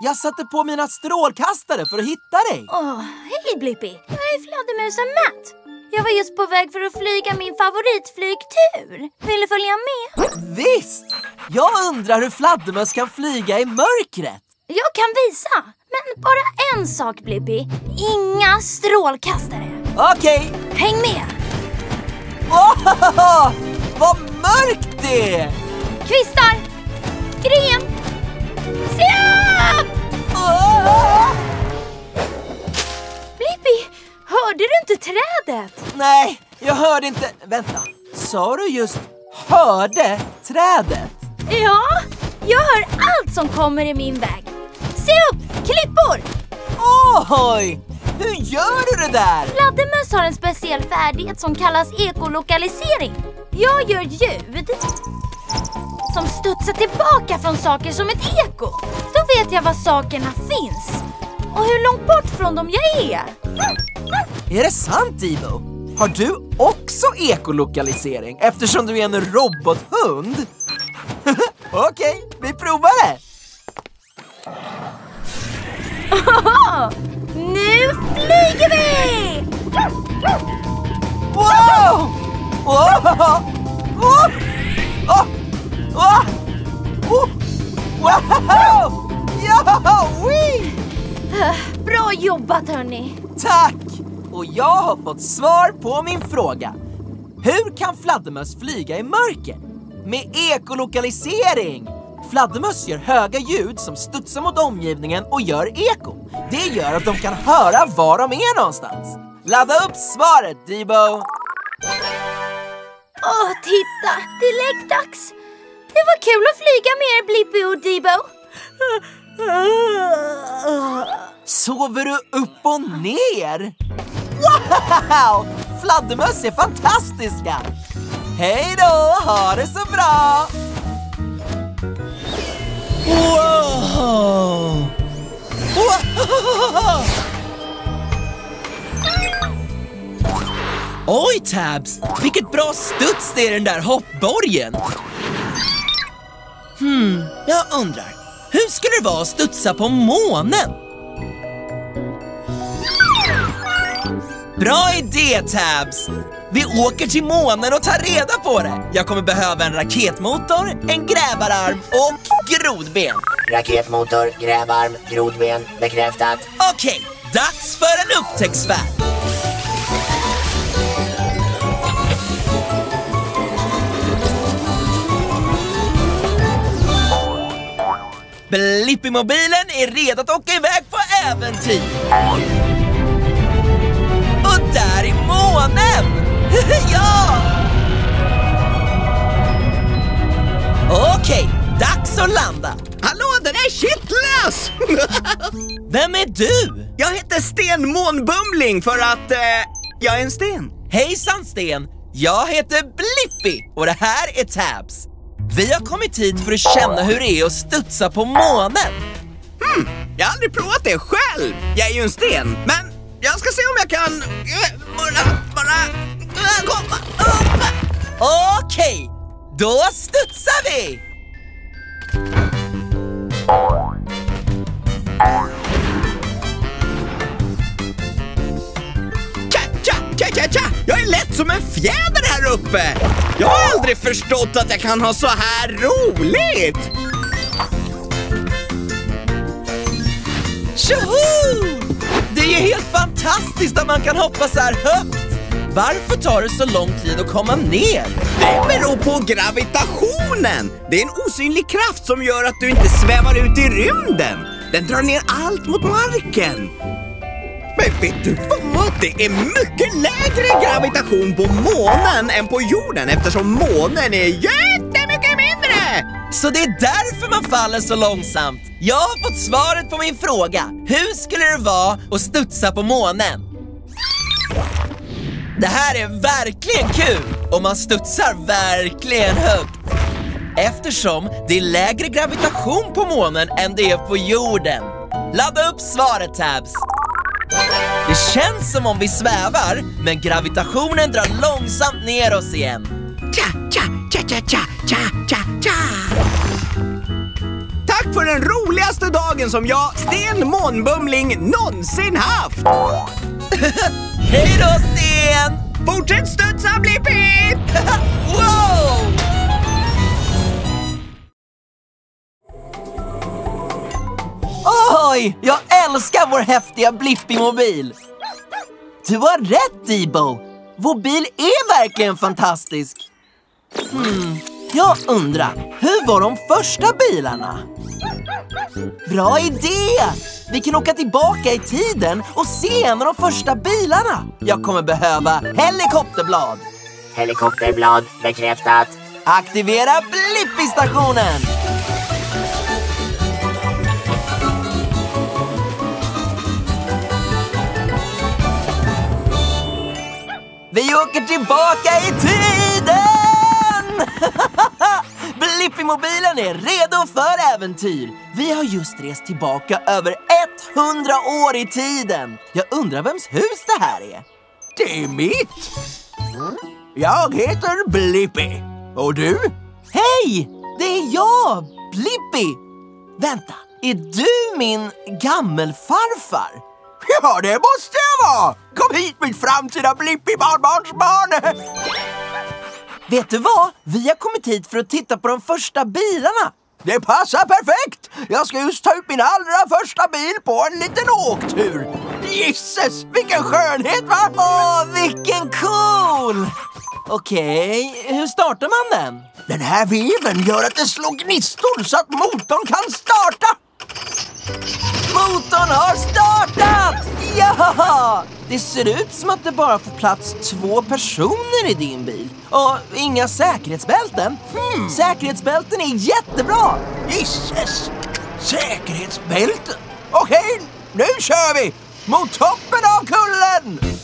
Jag satte på mina strålkastare för att hitta dig. Åh, hej Blippi! Jag är fladdermusen Matt. Jag var just på väg för att flyga min favoritflygtur. Vill du följa med? Visst! Jag undrar hur fladdermöss kan flyga i mörkret. Jag kan visa. Men bara en sak Blippi. Inga strålkastare. Okej. Häng med! Åh, vad mörkt det är! Kvistar! Gren! Se upp! Åh! Blippi, hörde du inte trädet? Nej, jag hörde inte... Vänta, sa du just hörde trädet? Ja, jag hör allt som kommer i min väg. Se upp! Klippor! Oj! Hur gör du det där? Fladdermöss har en speciell färdighet som kallas ekolokalisering. Jag gör ljud som studsar tillbaka från saker som ett eko. Då vet jag var sakerna finns och hur långt bort från dem jag är. Är det sant, Ivo? Har du också ekolokalisering eftersom du är en robothund? Okej, vi provar det! Nu flyger vi! Wow! Wow! Oh! Oh! Wow! Ja! Wee! Bra jobbat hörni! Tack! Och jag har fått svar på min fråga. Hur kan fladdermöss flyga i mörker? Med ekolokalisering! Fladdermöss gör höga ljud som studsar mot omgivningen och gör eko. Det gör att de kan höra var de är någonstans. Ladda upp svaret, Debo! Åh, titta! Det är läggdags! Det var kul att flyga med er Blippi och Debo. Sover du upp och ner? Wow! Fladdermöss är fantastiska! Hej då, ha det så bra! Wow! wow! Oj Tabs, vilket bra studs det är i den där hoppborgen! Hmm, jag undrar, hur skulle det vara att studsa på månen? Bra idé Tabs! Vi åker till månen och tar reda på det. Jag kommer behöva en raketmotor, en grävararm och grodben. Raketmotor, grävarm, grodben, bekräftat. Okej, dags för en upptäcktsfärd. Blippi-mobilen är redo att åka iväg på äventyr. Och där är månen! ja! Okej, dags att landa. Hallå, det där är Shitless! Vem är du? jag heter Sten Månbumling för att eh, jag är en sten. Hejsan Sten! Jag heter Blippi och det här är Tabs. Vi har kommit hit för att känna hur det är att studsa på månen. Hmm, jag har aldrig provat det själv. Jag är ju en sten, men jag ska se om jag kan eh, bara, bara komma upp. Okej, då studsar vi! Tja! Jag är lätt som en fjäder här uppe! Jag har aldrig förstått att jag kan ha så här roligt! Tjoho! Det är ju helt fantastiskt att man kan hoppa så här högt. Varför tar det så lång tid att komma ner? Det beror på gravitationen! Det är en osynlig kraft som gör att du inte svävar ut i rymden. Den drar ner allt mot marken. Men vet du vad? Det är mycket lägre gravitation på månen än på jorden eftersom månen är jättemycket mindre! Så det är därför man faller så långsamt. Jag har fått svaret på min fråga. Hur skulle det vara att studsa på månen? Det här är verkligen kul och man studsar verkligen högt. Eftersom det är lägre gravitation på månen än det är på jorden. Ladda upp svaret Tabs! Det känns som om vi svävar, men gravitationen drar långsamt ner oss igen. Tja, tja, tja, tja, tja, tja, tja, tja. Tack för den roligaste dagen som jag, Sten Månbumling, någonsin haft! Hej då Sten! Fortsätt studsa Blippi! wow! Oj, jag älskar vår häftiga Blippi-mobil! Du har rätt Debo! Vår bil är verkligen fantastisk! Hmm, jag undrar, hur var de första bilarna? Bra idé! Vi kan åka tillbaka i tiden och se en av de första bilarna. Jag kommer behöva helikopterblad. Helikopterblad bekräftat. Aktivera Blippi-stationen! Vi åker tillbaka i tiden! Blippi-mobilen är redo för äventyr. Vi har just rest tillbaka över 100 år i tiden. Jag undrar vems hus det här är? Det är mitt! Jag heter Blippi. Och du? Hej! Det är jag, Blippi! Vänta, är du min gammelfarfar? Ja, det måste jag vara! Kom hit mitt framtida Blippi-barnbarnsbarn! Vet du vad? Vi har kommit hit för att titta på de första bilarna. Det passar perfekt! Jag ska just ta ut min allra första bil på en liten åktur. Gisses, vilken skönhet va? Åh, vilken cool! Okej, hur startar man den? Den här veven gör att det slår gnistor så att motorn kan starta. Motorn har startat! Ja! Det ser ut som att det bara får plats två personer i din bil. Och inga säkerhetsbälten. Hmm. Säkerhetsbälten är jättebra! Gisses! Säkerhetsbälten? Okej, nu kör vi! Mot toppen av kullen!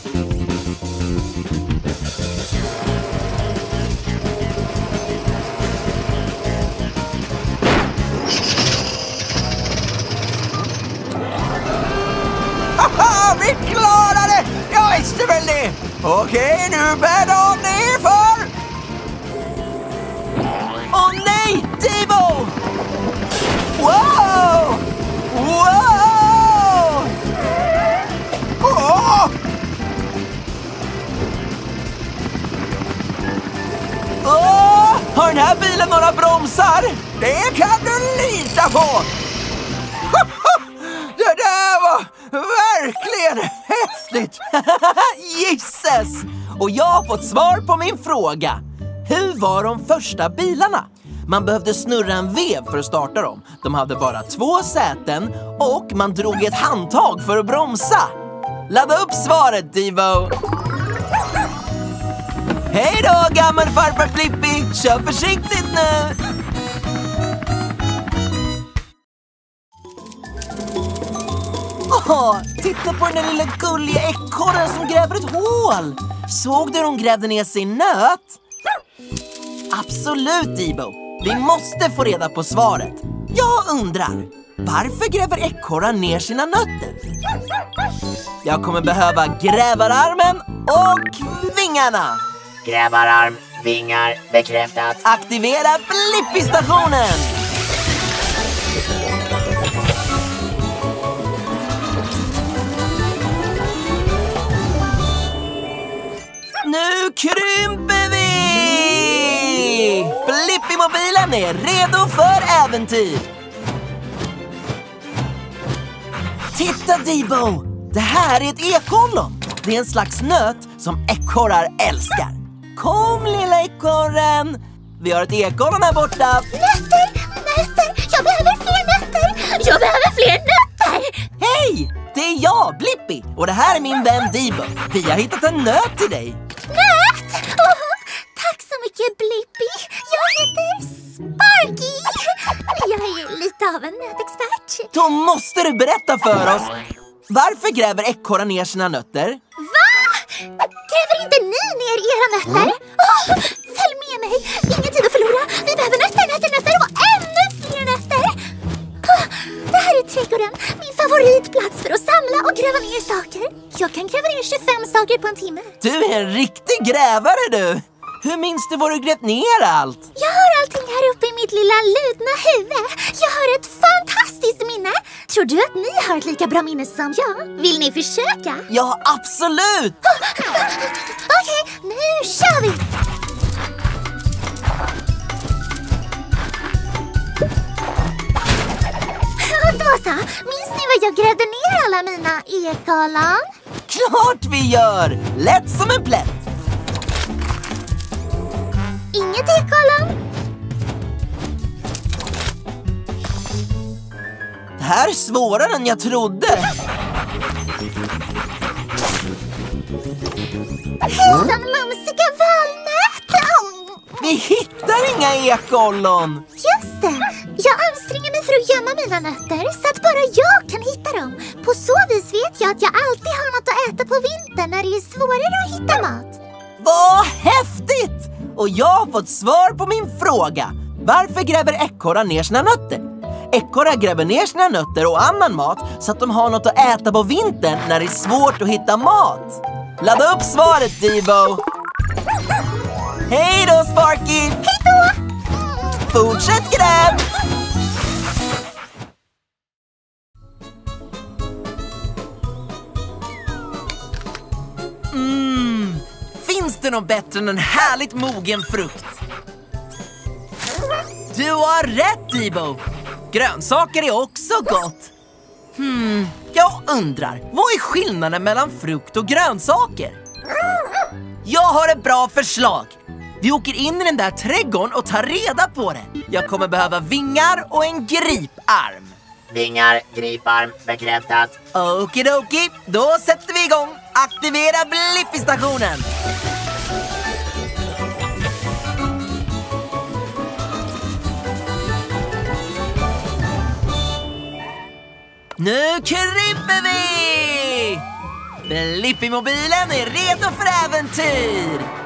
Jag väl det! Okej, nu bär de nerför! Åh nej, Devo! Wow! Wow! Oh! Oh! Har den här bilen några bromsar? Det kan du lita på! Det där var verkligen häftigt! Gisses! Och jag har fått svar på min fråga. Hur var de första bilarna? Man behövde snurra en vev för att starta dem. De hade bara två säten och man drog ett handtag för att bromsa. Ladda upp svaret, Divo. Hej då, gammelfarfar Flippy. Kör försiktigt nu! Titta på den där lilla gulliga ekorren som gräver ett hål! Såg du hur hon grävde ner sin nöt? Absolut, Ibo. Vi måste få reda på svaret. Jag undrar, varför gräver ekorrar ner sina nötter? Jag kommer behöva grävararmen och vingarna. Grävararm, vingar bekräftat. Aktivera Blippi-stationen! Nu krymper vi! Blippi-mobilen är redo för äventyr! Titta Debo! Det här är ett ekollon. Det är en slags nöt som ekorrar älskar. Kom lilla ekorren! Vi har ett ekollon här borta. Nötter! Nötter! Jag behöver fler nötter! Jag behöver fler nötter! Hej! Det är jag, Blippi, och det här är min vän Debo. Vi har hittat en nöt till dig. Nöt! Åh, tack så mycket Blippi! Jag heter Sparky! Jag är lite av en nötexpert. Då måste du berätta för oss. Varför gräver ekorrar ner sina nötter? Va? Kräver inte ni flera nötter. Åh, följ med mig! Ingen tid att förlora. Vi behöver nötter, nötter, nötter och ännu fler nötter. Åh, det här är trädgården. Min favoritplats för att samla och gräva ner saker. Jag kan gräva ner 25 saker på en timme. Du är en riktig grävare du! Hur minns du var du grävt ner allt? Jag har allting här uppe i mitt lilla ludna huvud. Jag har ett fantastiskt minne. Tror du att ni har ett lika bra minne som jag? Vill ni försöka? Ja, absolut! Okej, nu kör vi! Så, minns ni vad jag grävde ner alla mina ekollon? Klart vi gör! Lätt som en plätt! Inget ekollon? Det här är svårare än jag trodde. Hejsan mumsiga valnöt! Vi hittar inga ekollon! Just det! Jag anstränger mig för att gömma mina nötter så att bara jag kan hitta dem. På så vis vet jag att jag alltid har något att äta på vintern när det är svårare att hitta mat. Vad häftigt! Och jag har fått svar på min fråga. Varför gräver ekorrar ner sina nötter? Ekorrar gräver ner sina nötter och annan mat så att de har något att äta på vintern när det är svårt att hitta mat. Ladda upp svaret, Divo! Hej då, Sparky! Hej då! Fortsätt gräv! Mm, finns det något bättre än en härligt mogen frukt? Du har rätt, Divo! Grönsaker är också gott. Hmm, jag undrar, vad är skillnaden mellan frukt och grönsaker? Jag har ett bra förslag! Vi åker in i den där trädgården och tar reda på det. Jag kommer behöva vingar och en griparm. Vingar, griparm, bekräftat. Okidoki, då sätter vi igång. Aktivera Blippi-stationen. Nu kryper vi! Blippi-mobilen är redo för äventyr!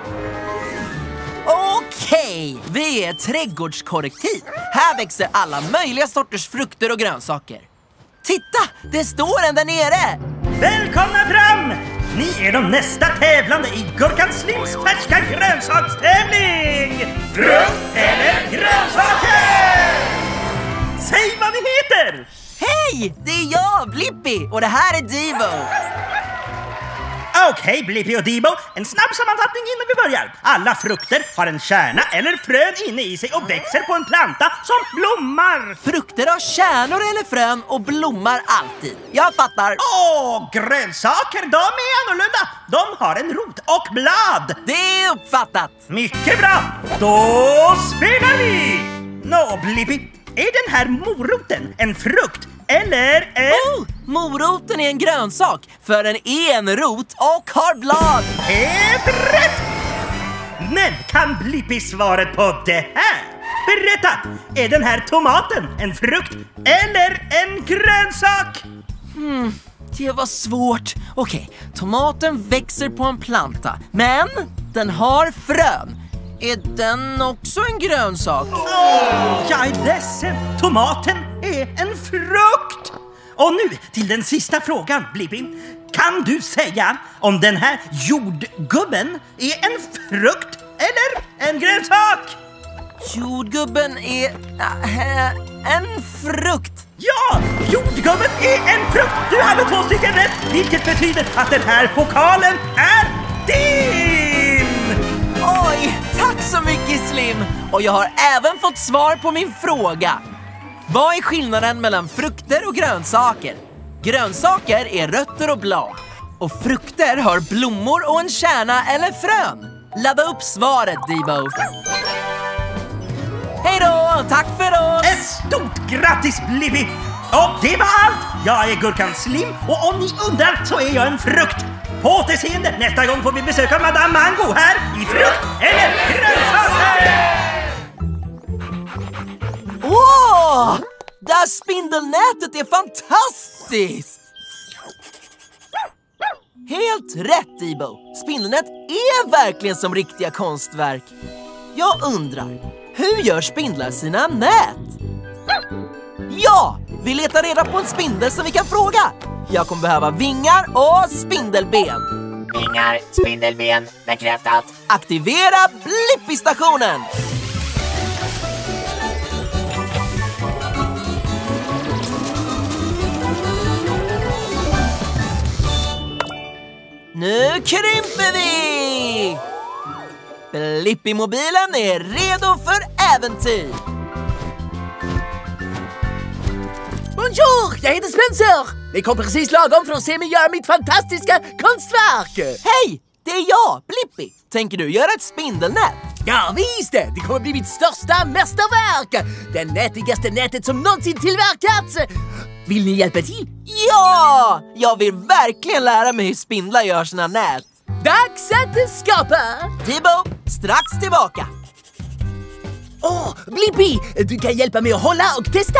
Okej, vi är trädgårdskorrektiv. Här växer alla möjliga sorters frukter och grönsaker. Titta, det står en där nere! Välkomna fram! Ni är de nästa tävlande i Gurkan Slims färska grönsakstävling! Frukt eller grönsaker? Säg vad ni heter! Hej! Det är jag, Blippi, och det här är Divo. Okej, Blippi och Debo, en snabb sammanfattning innan vi börjar. Alla frukter har en kärna eller frön inne i sig och växer på en planta som blommar. Frukter har kärnor eller frön och blommar alltid. Jag fattar. Åh, grönsaker, de är annorlunda. De har en rot och blad. Det är uppfattat. Mycket bra! Då spelar vi! Nå, Blippi, är den här moroten en frukt eller en... Oh, moroten är en grönsak, för en rot och har blad. Helt rätt! Men kan Blippi svaret på det här? Berätta! Är den här tomaten en frukt eller en grönsak? Hmm, det var svårt. Okej, tomaten växer på en planta, men den har frön. Är den också en grönsak? Åh, jag är ledsen! Tomaten är en frukt! Och nu till den sista frågan, Blippi. Kan du säga om den här jordgubben är en frukt eller en grönsak? Jordgubben är äh, en frukt. Ja, jordgubben är en frukt! Du hade två stycken rätt, vilket betyder att den här pokalen är din! Oj, tack så mycket Slim! Och jag har även fått svar på min fråga. Vad är skillnaden mellan frukter och grönsaker? Grönsaker är rötter och blad. Och frukter har blommor och en kärna eller frön. Ladda upp svaret, Debo. Hej då! Tack för oss! Ett stort grattis Blippi! Och det var allt! Jag är Gurkan Slim och om ni undrar så är jag en frukt. På återseende! Nästa gång får vi besöka Madame Mango här i Frukt eller grönsaker! Åh! Det där spindelnätet är fantastiskt! Helt rätt Ibo! Spindelnät är verkligen som riktiga konstverk. Jag undrar, hur gör spindlar sina nät? Ja! Vi letar reda på en spindel som vi kan fråga. Jag kommer behöva vingar och spindelben. Vingar, spindelben, bekräftat. Aktivera Blippi-stationen! Nu krymper vi! Blippi-mobilen är redo för äventyr! Bonjour! Jag heter Spencer! Ni kom precis lagom för att se mig göra mitt fantastiska konstverk! Hej! Det är jag, Blippi! Tänker du göra ett spindelnät? Ja visst! Det kommer bli mitt största mästerverk! Det nätigaste nätet som någonsin tillverkats! Vill ni hjälpa till? Ja! Jag vill verkligen lära mig hur spindlar gör sina nät. Dags att skapa! Tibo, strax tillbaka! Åh, oh, Blippi! Du kan hjälpa mig att hålla och testa!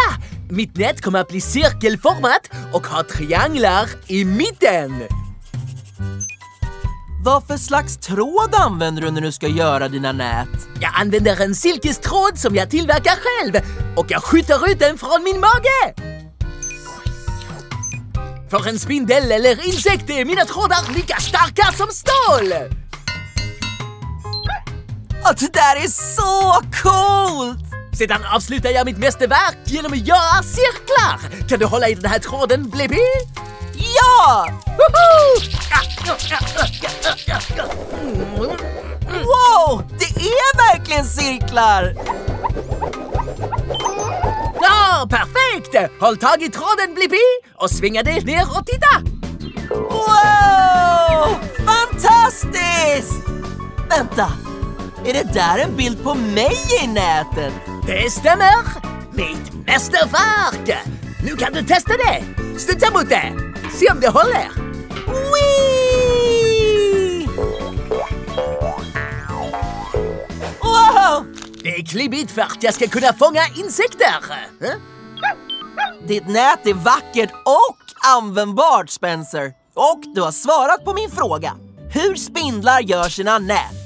Mitt nät kommer att bli cirkelformat och ha trianglar i mitten! Vad för slags tråd använder du när du ska göra dina nät? Jag använder en silkestråd som jag tillverkar själv och jag skjuter ut den från min mage! För en spindel eller insekt är mina trådar lika starka som stål! Oh, det där är så coolt! Sedan avslutar jag mitt mästerverk genom att göra cirklar! Kan du hålla i den här tråden, Blippi? Ja! Wow! Det är verkligen cirklar! Ja, perfekt! Håll tag i tråden, Blippi, och svinga dig ner och titta! Wow! Fantastiskt! Vänta, är det där en bild på mig i nätet? Det stämmer! Mitt mästerverk! Nu kan du testa det! Studsa mot det! Se om det håller! Wee! Wow! Det är klibbigt för att jag ska kunna fånga insekter! Ditt nät är vackert och användbart, Spencer. Och du har svarat på min fråga. Hur spindlar gör sina nät?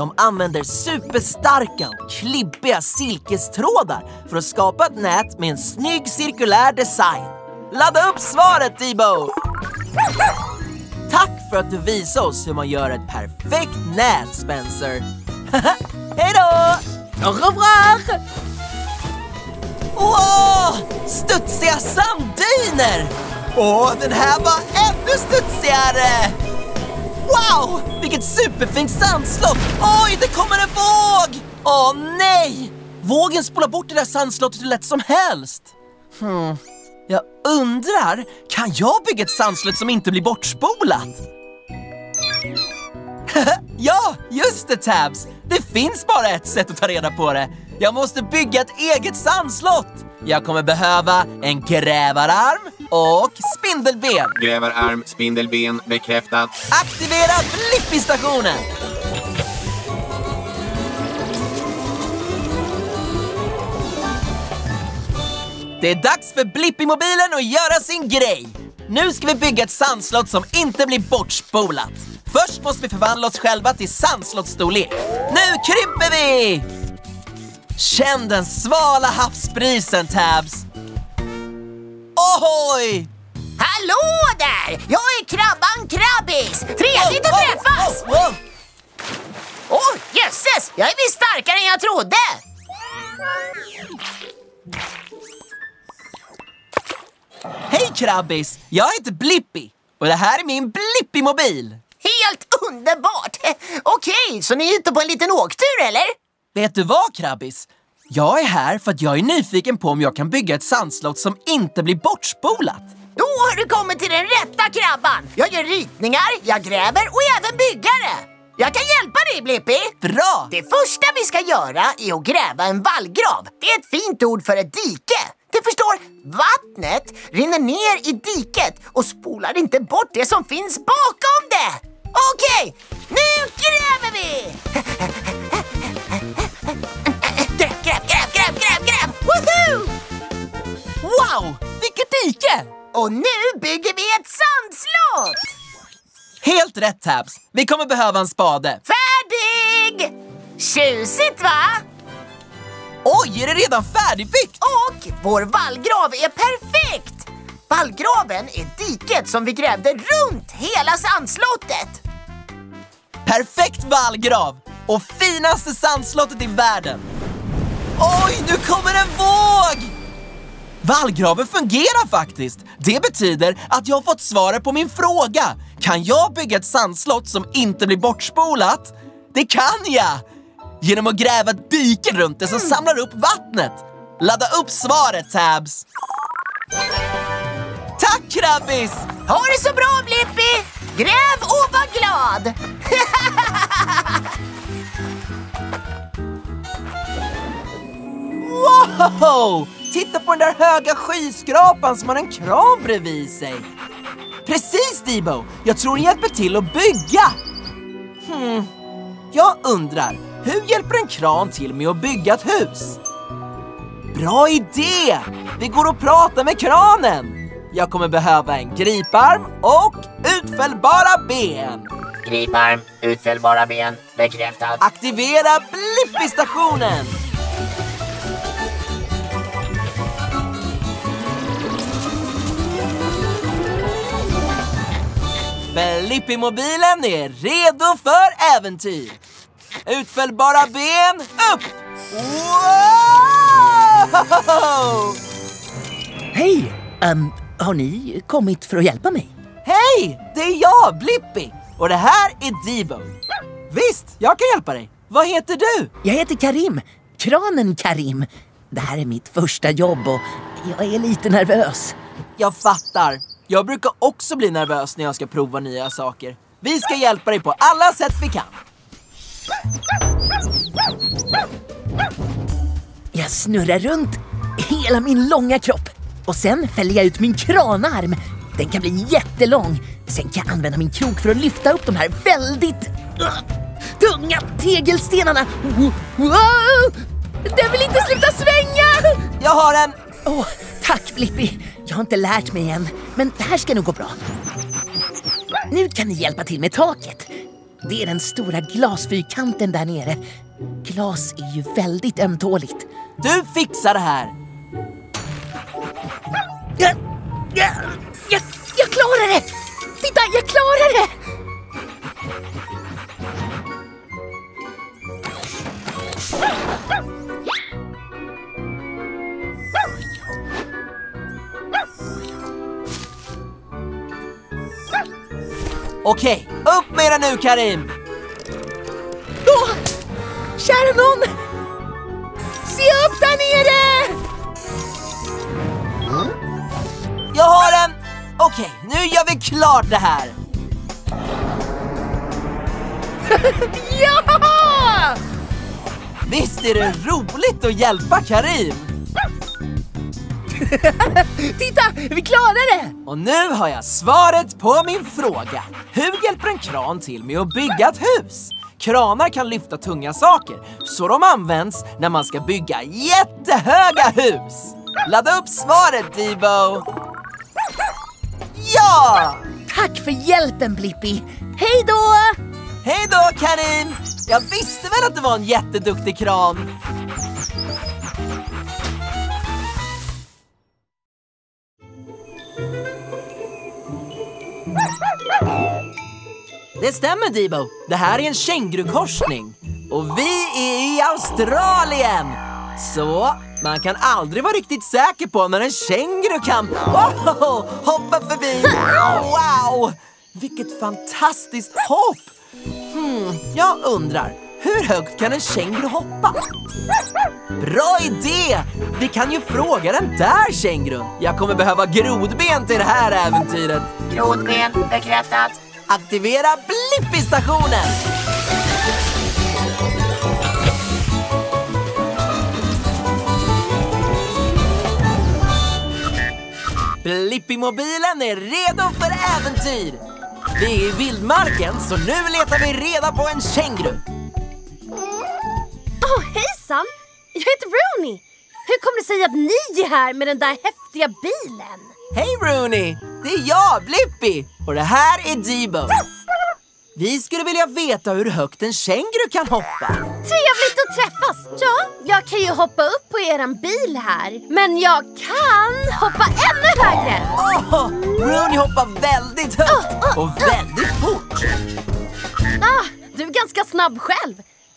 De använder superstarka och klibbiga silkestrådar för att skapa ett nät med en snygg cirkulär design. Ladda upp svaret, Debo! Tack för att du visade oss hur man gör ett perfekt nät, Spencer. Hej då! Au revoir! Wow! Studsiga sanddyner! Åh, den här var ännu studsigare! Wow! Vilket superfint sandslott! Oj, det kommer en våg! Åh nej! Vågen spolar bort det där sandslottet hur lätt som helst. Hmm. Jag undrar, kan jag bygga ett sandslott som inte blir bortspolat? ja, just det Tabs! Det finns bara ett sätt att ta reda på det. Jag måste bygga ett eget sandslott. Jag kommer behöva en grävararm och spindelben. Grävararm, spindelben, bekräftat. Aktivera Blippi-stationen! Det är dags för Blippi-mobilen att göra sin grej. Nu ska vi bygga ett sandslott som inte blir bortspolat. Först måste vi förvandla oss själva till sandslottstorlek. Nu krymper vi! Känn den svala havsbrisen, Tabs. Ohoj! Hallå där! Jag är Krabban Krabbis! Trevligt att träffas! Åh, Åh, oh, jösses! Jag är visst starkare än jag trodde! Hej Krabbis! Jag heter Blippi och det här är min Blippi-mobil. Helt underbart! Okej, så ni är ute på en liten åktur eller? Vet du vad Krabbis? Jag är här för att jag är nyfiken på om jag kan bygga ett sandslott som inte blir bortspolat. Då har du kommit till den rätta krabban! Jag gör ritningar, jag gräver och är även byggare! Jag kan hjälpa dig Blippi! Bra! Det första vi ska göra är att gräva en vallgrav. Det är ett fint ord för ett dike. Du förstår, vattnet rinner ner i diket och spolar inte bort det som finns bakom det. Okej, nu gräver vi! Woohoo! Wow, vilket dike! Och nu bygger vi ett sandslott! Helt rätt Tabs! Vi kommer behöva en spade. Färdig! Tjusigt va? Oj, är det redan färdigbyggt? Och vår vallgrav är perfekt! Vallgraven är diket som vi grävde runt hela sandslottet. Perfekt vallgrav! Och finaste sandslottet i världen! Oj, nu kommer en våg! Vallgraven fungerar faktiskt! Det betyder att jag har fått svaret på min fråga. Kan jag bygga ett sandslott som inte blir bortspolat? Det kan jag! Genom att gräva diken runt det som samlar upp vattnet. Ladda upp svaret, Tabs! Tack, Krabbis! Ha det så bra, Blippi! Gräv och var glad! Wow! Titta på den där höga skyskrapan som har en kran bredvid sig. Precis, Debo! Jag tror den hjälper till att bygga. Hmm. Jag undrar, hur hjälper en kran till med att bygga ett hus? Bra idé! Vi går och pratar med kranen. Jag kommer behöva en griparm och utfällbara ben. Griparm, utfällbara ben, bekräftat. Aktivera Blippi-stationen! Blippi-mobilen är redo för äventyr! Utfällbara ben upp! Wow! Hej! Ehm, har ni kommit för att hjälpa mig? Hej! Det är jag, Blippi! Och det här är Debo. Visst, jag kan hjälpa dig. Vad heter du? Jag heter Karim. Kranen Karim. Det här är mitt första jobb och jag är lite nervös. Jag fattar. Jag brukar också bli nervös när jag ska prova nya saker. Vi ska hjälpa dig på alla sätt vi kan. Jag snurrar runt hela min långa kropp och sen fäller jag ut min kranarm. Den kan bli jättelång. Sen kan jag använda min krok för att lyfta upp de här väldigt uh, tunga tegelstenarna. Wow! Den vill inte sluta svänga! Jag har en! Åh, tack Blippi. Jag har inte lärt mig än, men det här ska nog gå bra. Nu kan ni hjälpa till med taket. Det är den stora glasfyrkanten där nere. Glas är ju väldigt ömtåligt. Du fixar det här! Jag, jag, jag, jag klarar det! Titta, jag klarar det! Okej, upp med dig nu Karim! Åh! Kära nån! Se upp där nere! Jag har en... Okej, nu gör vi klart det här! ja! Visst är det roligt att hjälpa Karim? Titta, vi klarar det! Och nu har jag svaret på min fråga. Hur hjälper en kran till med att bygga ett hus? Kranar kan lyfta tunga saker, så de används när man ska bygga jättehöga hus. Ladda upp svaret, Debo! Ja! Tack för hjälpen, Blippi. Hej då! Hej då, Karin! Jag visste väl att det var en jätteduktig kran. Det stämmer, Debo. Det här är en kängurukorsning. Och vi är i Australien! Så man kan aldrig vara riktigt säker på när en känguru kan oh, hoppa förbi. Wow! Vilket fantastiskt hopp! Hmm, jag undrar, hur högt kan en känguru hoppa? Bra idé! Vi kan ju fråga den där kängurun. Jag kommer behöva grodben till det här äventyret. Grodben, bekräftat. Aktivera Blippi-stationen! Blippi-mobilen är redo för äventyr! Vi är i vildmarken, så nu letar vi reda på en känguru. Åh, oh, hejsan! Jag heter Rooney. Hur kommer det sig att ni är här med den där häftiga bilen? Hej Rooney! Det är jag, Blippi! Och det här är Debo. Vi skulle vilja veta hur högt en känguru kan hoppa. Trevligt att träffas! Ja, jag kan ju hoppa upp på eran bil här. Men jag kan hoppa ännu högre! Åh, Rooney hoppar väldigt högt och väldigt fort. Ah, du är ganska snabb själv.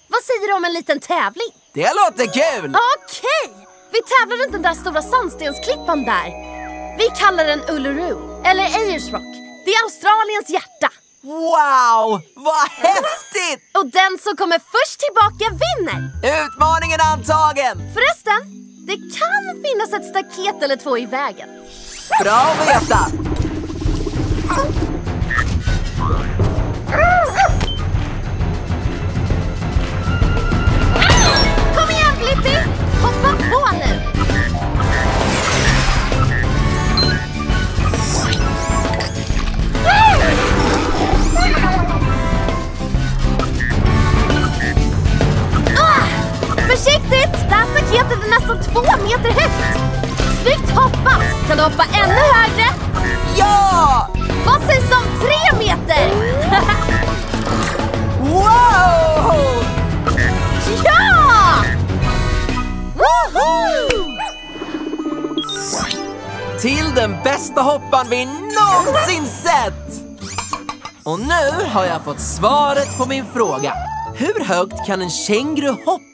Vad säger du om en liten tävling? Det låter kul! Okej! Vi tävlar runt den där stora sandstensklippan där. Vi kallar den Uluru, eller Ayers Rock. Det är Australiens hjärta. Wow, vad häftigt! Och den som kommer först tillbaka vinner. Utmaningen antagen! Förresten, det kan finnas ett staket eller två i vägen. Bra att veta! Försiktigt! Det här staketet är nästan två meter högt! Snyggt hoppat! Kan du hoppa ännu högre? Ja! Vad sägs om tre meter? Wow! Ja! Woho! Till den bästa hopparen vi någonsin sett! Och nu har jag fått svaret på min fråga. Hur högt kan en känguru hoppa?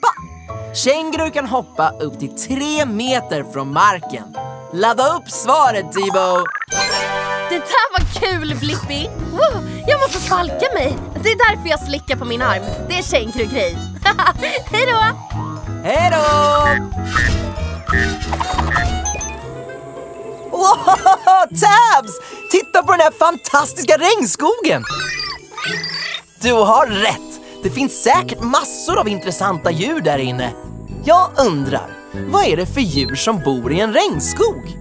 Känguru kan hoppa upp till tre meter från marken. Ladda upp svaret, Debo! Det där var kul Blippi! Wow, jag måste svalka mig. Det är därför jag slickar på min arm. Det är känguru-grej. Hej då! Hej då! Wow, Tabs! Titta på den här fantastiska regnskogen! Du har rätt! Det finns säkert massor av intressanta djur där inne. Jag undrar, vad är det för djur som bor i en regnskog?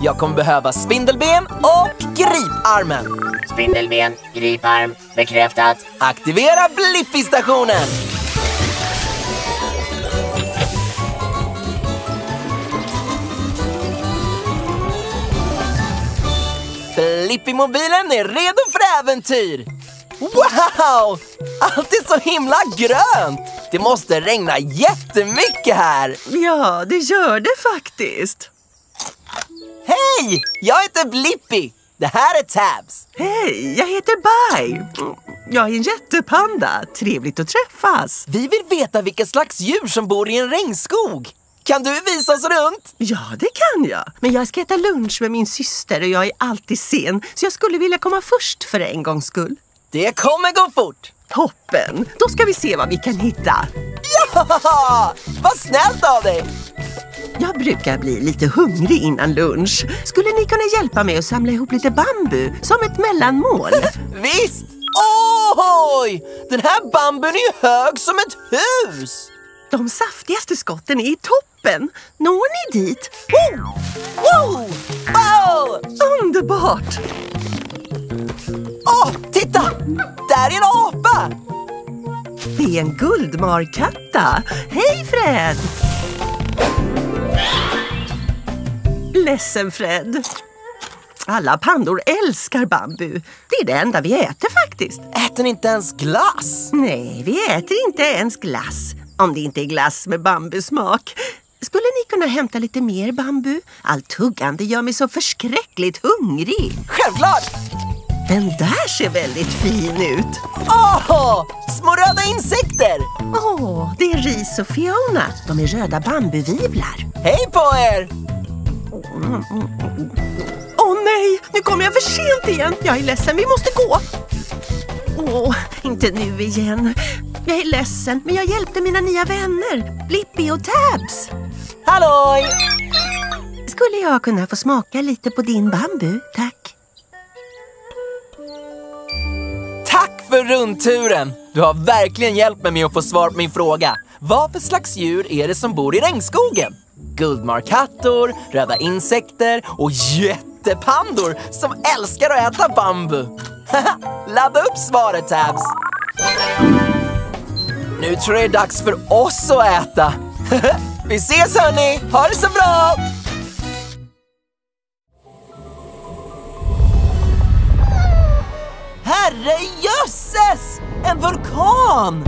Jag kommer behöva spindelben och griparmen. Spindelben, griparm, bekräftat. Aktivera Blippi-stationen! Blippi-mobilen är redo för äventyr! Wow! Allt är så himla grönt! Det måste regna jättemycket här! Ja, det gör det faktiskt. Hej! Jag heter Blippi. Det här är Tabs. Hej, jag heter Bai. Jag är en jättepanda. Trevligt att träffas. Vi vill veta vilka slags djur som bor i en regnskog. Kan du visa oss runt? Ja, det kan jag. Men jag ska äta lunch med min syster och jag är alltid sen. Så jag skulle vilja komma först för en gångs skull. Det kommer gå fort. Toppen! Då ska vi se vad vi kan hitta. Ja! Vad snällt av dig! Jag brukar bli lite hungrig innan lunch. Skulle ni kunna hjälpa mig att samla ihop lite bambu som ett mellanmål? Visst! Oj! Den här bambun är hög som ett hus! De saftigaste skotten är i toppen. Når ni dit? Oh! Wow! Wow! Underbart! Åh, titta! Där är en apa! Det är en guldmarkatta. Hej Fred! Ledsen Fred. Alla pandor älskar bambu. Det är det enda vi äter faktiskt. Äter ni inte ens glass? Nej, vi äter inte ens glass. Om det inte är glass med bambusmak. Skulle ni kunna hämta lite mer bambu? Allt tuggande gör mig så förskräckligt hungrig. Självklart! Den där ser väldigt fin ut. Åh! Små röda insekter! Åh, det är Ris och Fiona. De är röda bambuvivlar. Hej på er! Åh nej, nu kommer jag för sent igen. Jag är ledsen, vi måste gå. Åh, inte nu igen. Jag är ledsen, men jag hjälpte mina nya vänner, Blippi och Tabs. Halloj! Skulle jag kunna få smaka lite på din bambu, tack? För rundturen! Du har verkligen hjälpt mig med att få svar på min fråga. Vad för slags djur är det som bor i regnskogen? Guldmarkattor, röda insekter och jättepandor som älskar att äta bambu. Ladda upp svaret, Tabs! Nu tror jag det är dags för oss att äta. Vi ses hörni! Ha det så bra! Herre jösses! En vulkan!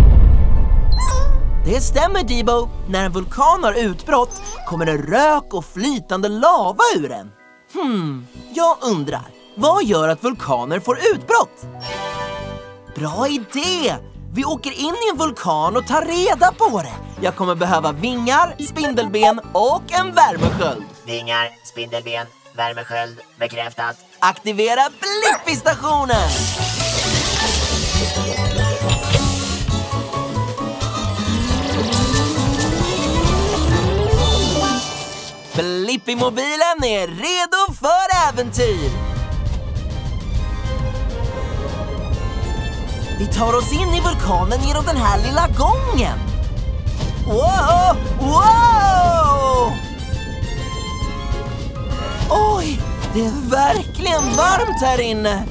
Det stämmer Debo. När en vulkan har utbrott kommer det rök och flytande lava ur den. Hmm, jag undrar, vad gör att vulkaner får utbrott? Bra idé! Vi åker in i en vulkan och tar reda på det. Jag kommer behöva vingar, spindelben och en värmesköld. Vingar, spindelben, värmesköld, bekräftat. Aktivera Blippi-stationen! Blippi-mobilen är redo för äventyr! Vi tar oss in i vulkanen genom den här lilla gången. Wow! Wow! Oj, det är verkligen varmt här inne.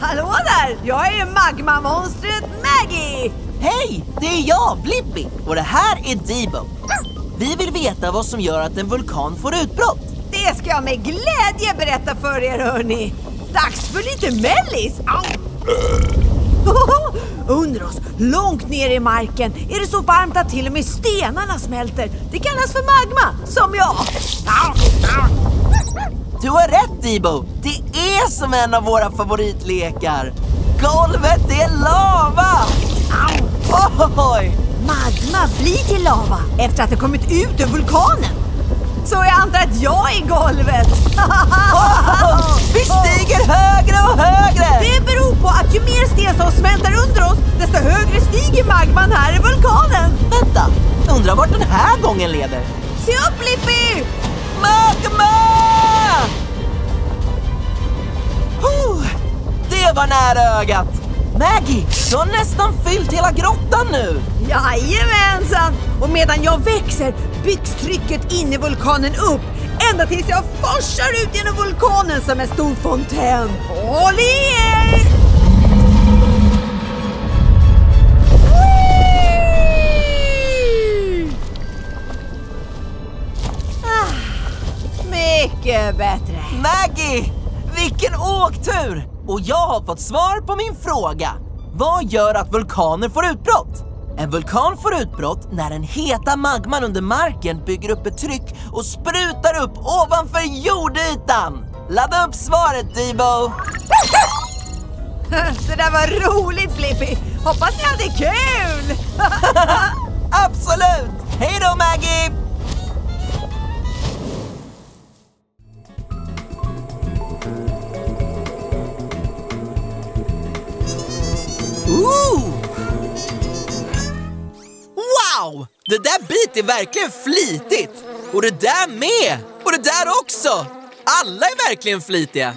Hallå där! Jag är magmamonstret Maggie! Hej, det är jag, Blippi, och det här är Debo. Vi vill veta vad som gör att en vulkan får utbrott. Det ska jag med glädje berätta för er hörni! Dags för lite mellis! Au! Under oss, långt ner i marken, är det så varmt att till och med stenarna smälter. Det kallas för magma, som jag. Du har rätt, Debo. Det är som en av våra favoritlekar. Golvet är lava! Oj! Magma blir till lava efter att det kommit ut ur vulkanen. Så jag antar att jag är golvet. Vi stiger högre och högre! Det beror på att ju mer sten som smälter under oss, desto högre stiger magman här i vulkanen. Vänta, undrar vart den här gången leder? Se upp Lippi! Magma! Det var nära ögat. Maggie, du har nästan fyllt hela grottan nu. Jajamensan! Och medan jag växer byggs trycket in i vulkanen upp ända tills jag forsar ut genom vulkanen som en stor fontän. Håll i er! Ah, mycket bättre. Maggie, vilken åktur! Och jag har fått svar på min fråga. Vad gör att vulkaner får utbrott? En vulkan får utbrott när den heta magman under marken bygger upp ett tryck och sprutar upp ovanför jordytan. Ladda upp svaret, Debo! Det där var roligt Blippi! Hoppas ni hade kul! Absolut! Hej då Maggie! Wow! Det där bit är verkligen flitigt! Och det där med! Och det där också! Alla är verkligen flitiga.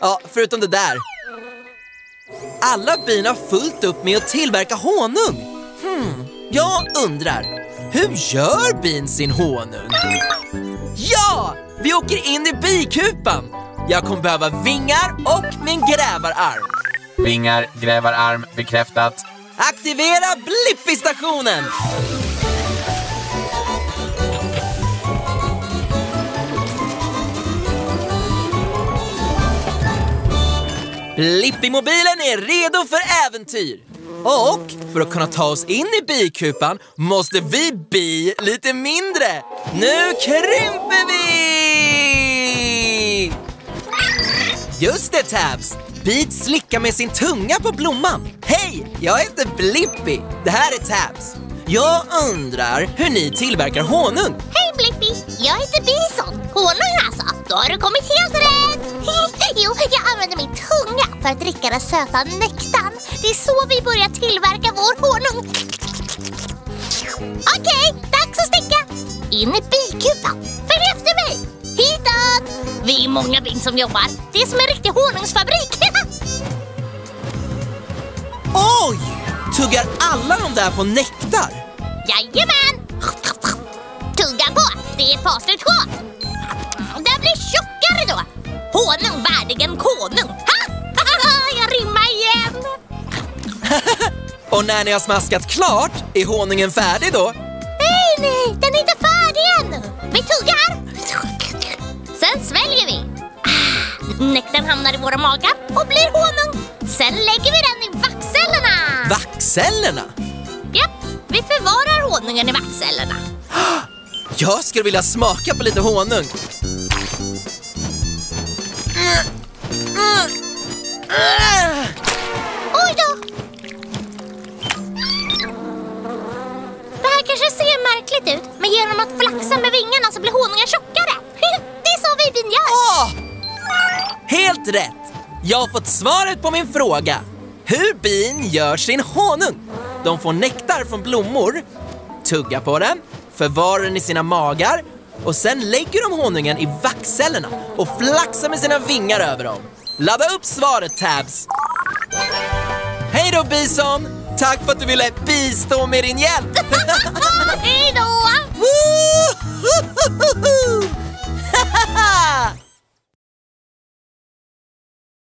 Ja, förutom det där. Alla bin har fullt upp med att tillverka honung. Hmm, jag undrar, hur gör bin sin honung? Ja! Vi åker in i bikupan! Jag kommer behöva vingar och min grävararm. Vingar, grävararm, bekräftat. Aktivera Blippi-stationen! Blippi-mobilen är redo för äventyr! Och för att kunna ta oss in i bikupan måste vi bi lite mindre. Nu krymper vi! Just det, Tabs! Beat slickar med sin tunga på blomman. Hej, jag heter Blippi. Det här är Tabs. Jag undrar hur ni tillverkar honung. Hej Blippi! Jag heter Bison. Honung alltså. Då har du kommit helt rätt. jo, jag använder min tunga för att dricka den söta nektarn. Det är så vi börjar tillverka vår honung. Okej, dags att sticka. In i bikupan. Följ efter mig. Hitåt! Vi är många bin som jobbar. Det är som en riktig honungsfabrik. Oj! Tuggar alla de där på nektar? Jajamän! Tugga på! Det är fas två! Den blir tjockare då! Honung värdig en konung! Ha! Jag rimmar igen! Och när ni har smaskat klart, är honungen färdig då? Nej, nej, den är inte färdig ännu. Vi tuggar. Sen sväljer vi. Ah, Nektarn hamnar i våra magar och blir honung. Sen lägger vi den i vaxcellerna. Vaxcellerna? Japp, vi förvarar honungen i vaxcellerna. Jag skulle vilja smaka på lite honung. Oj då! Det här kanske ser märkligt ut, men genom att flaxa med vingarna så blir honungen tjockare. Bin gör. Helt rätt! Jag har fått svaret på min fråga. Hur bin gör sin honung. De får nektar från blommor, tuggar på den, förvarar den i sina magar och sen lägger de honungen i vaxcellerna och flaxar med sina vingar över dem. Ladda upp svaret, Tabs! Hej då, Bison! Tack för att du ville bistå med din hjälp! Hej då! 와!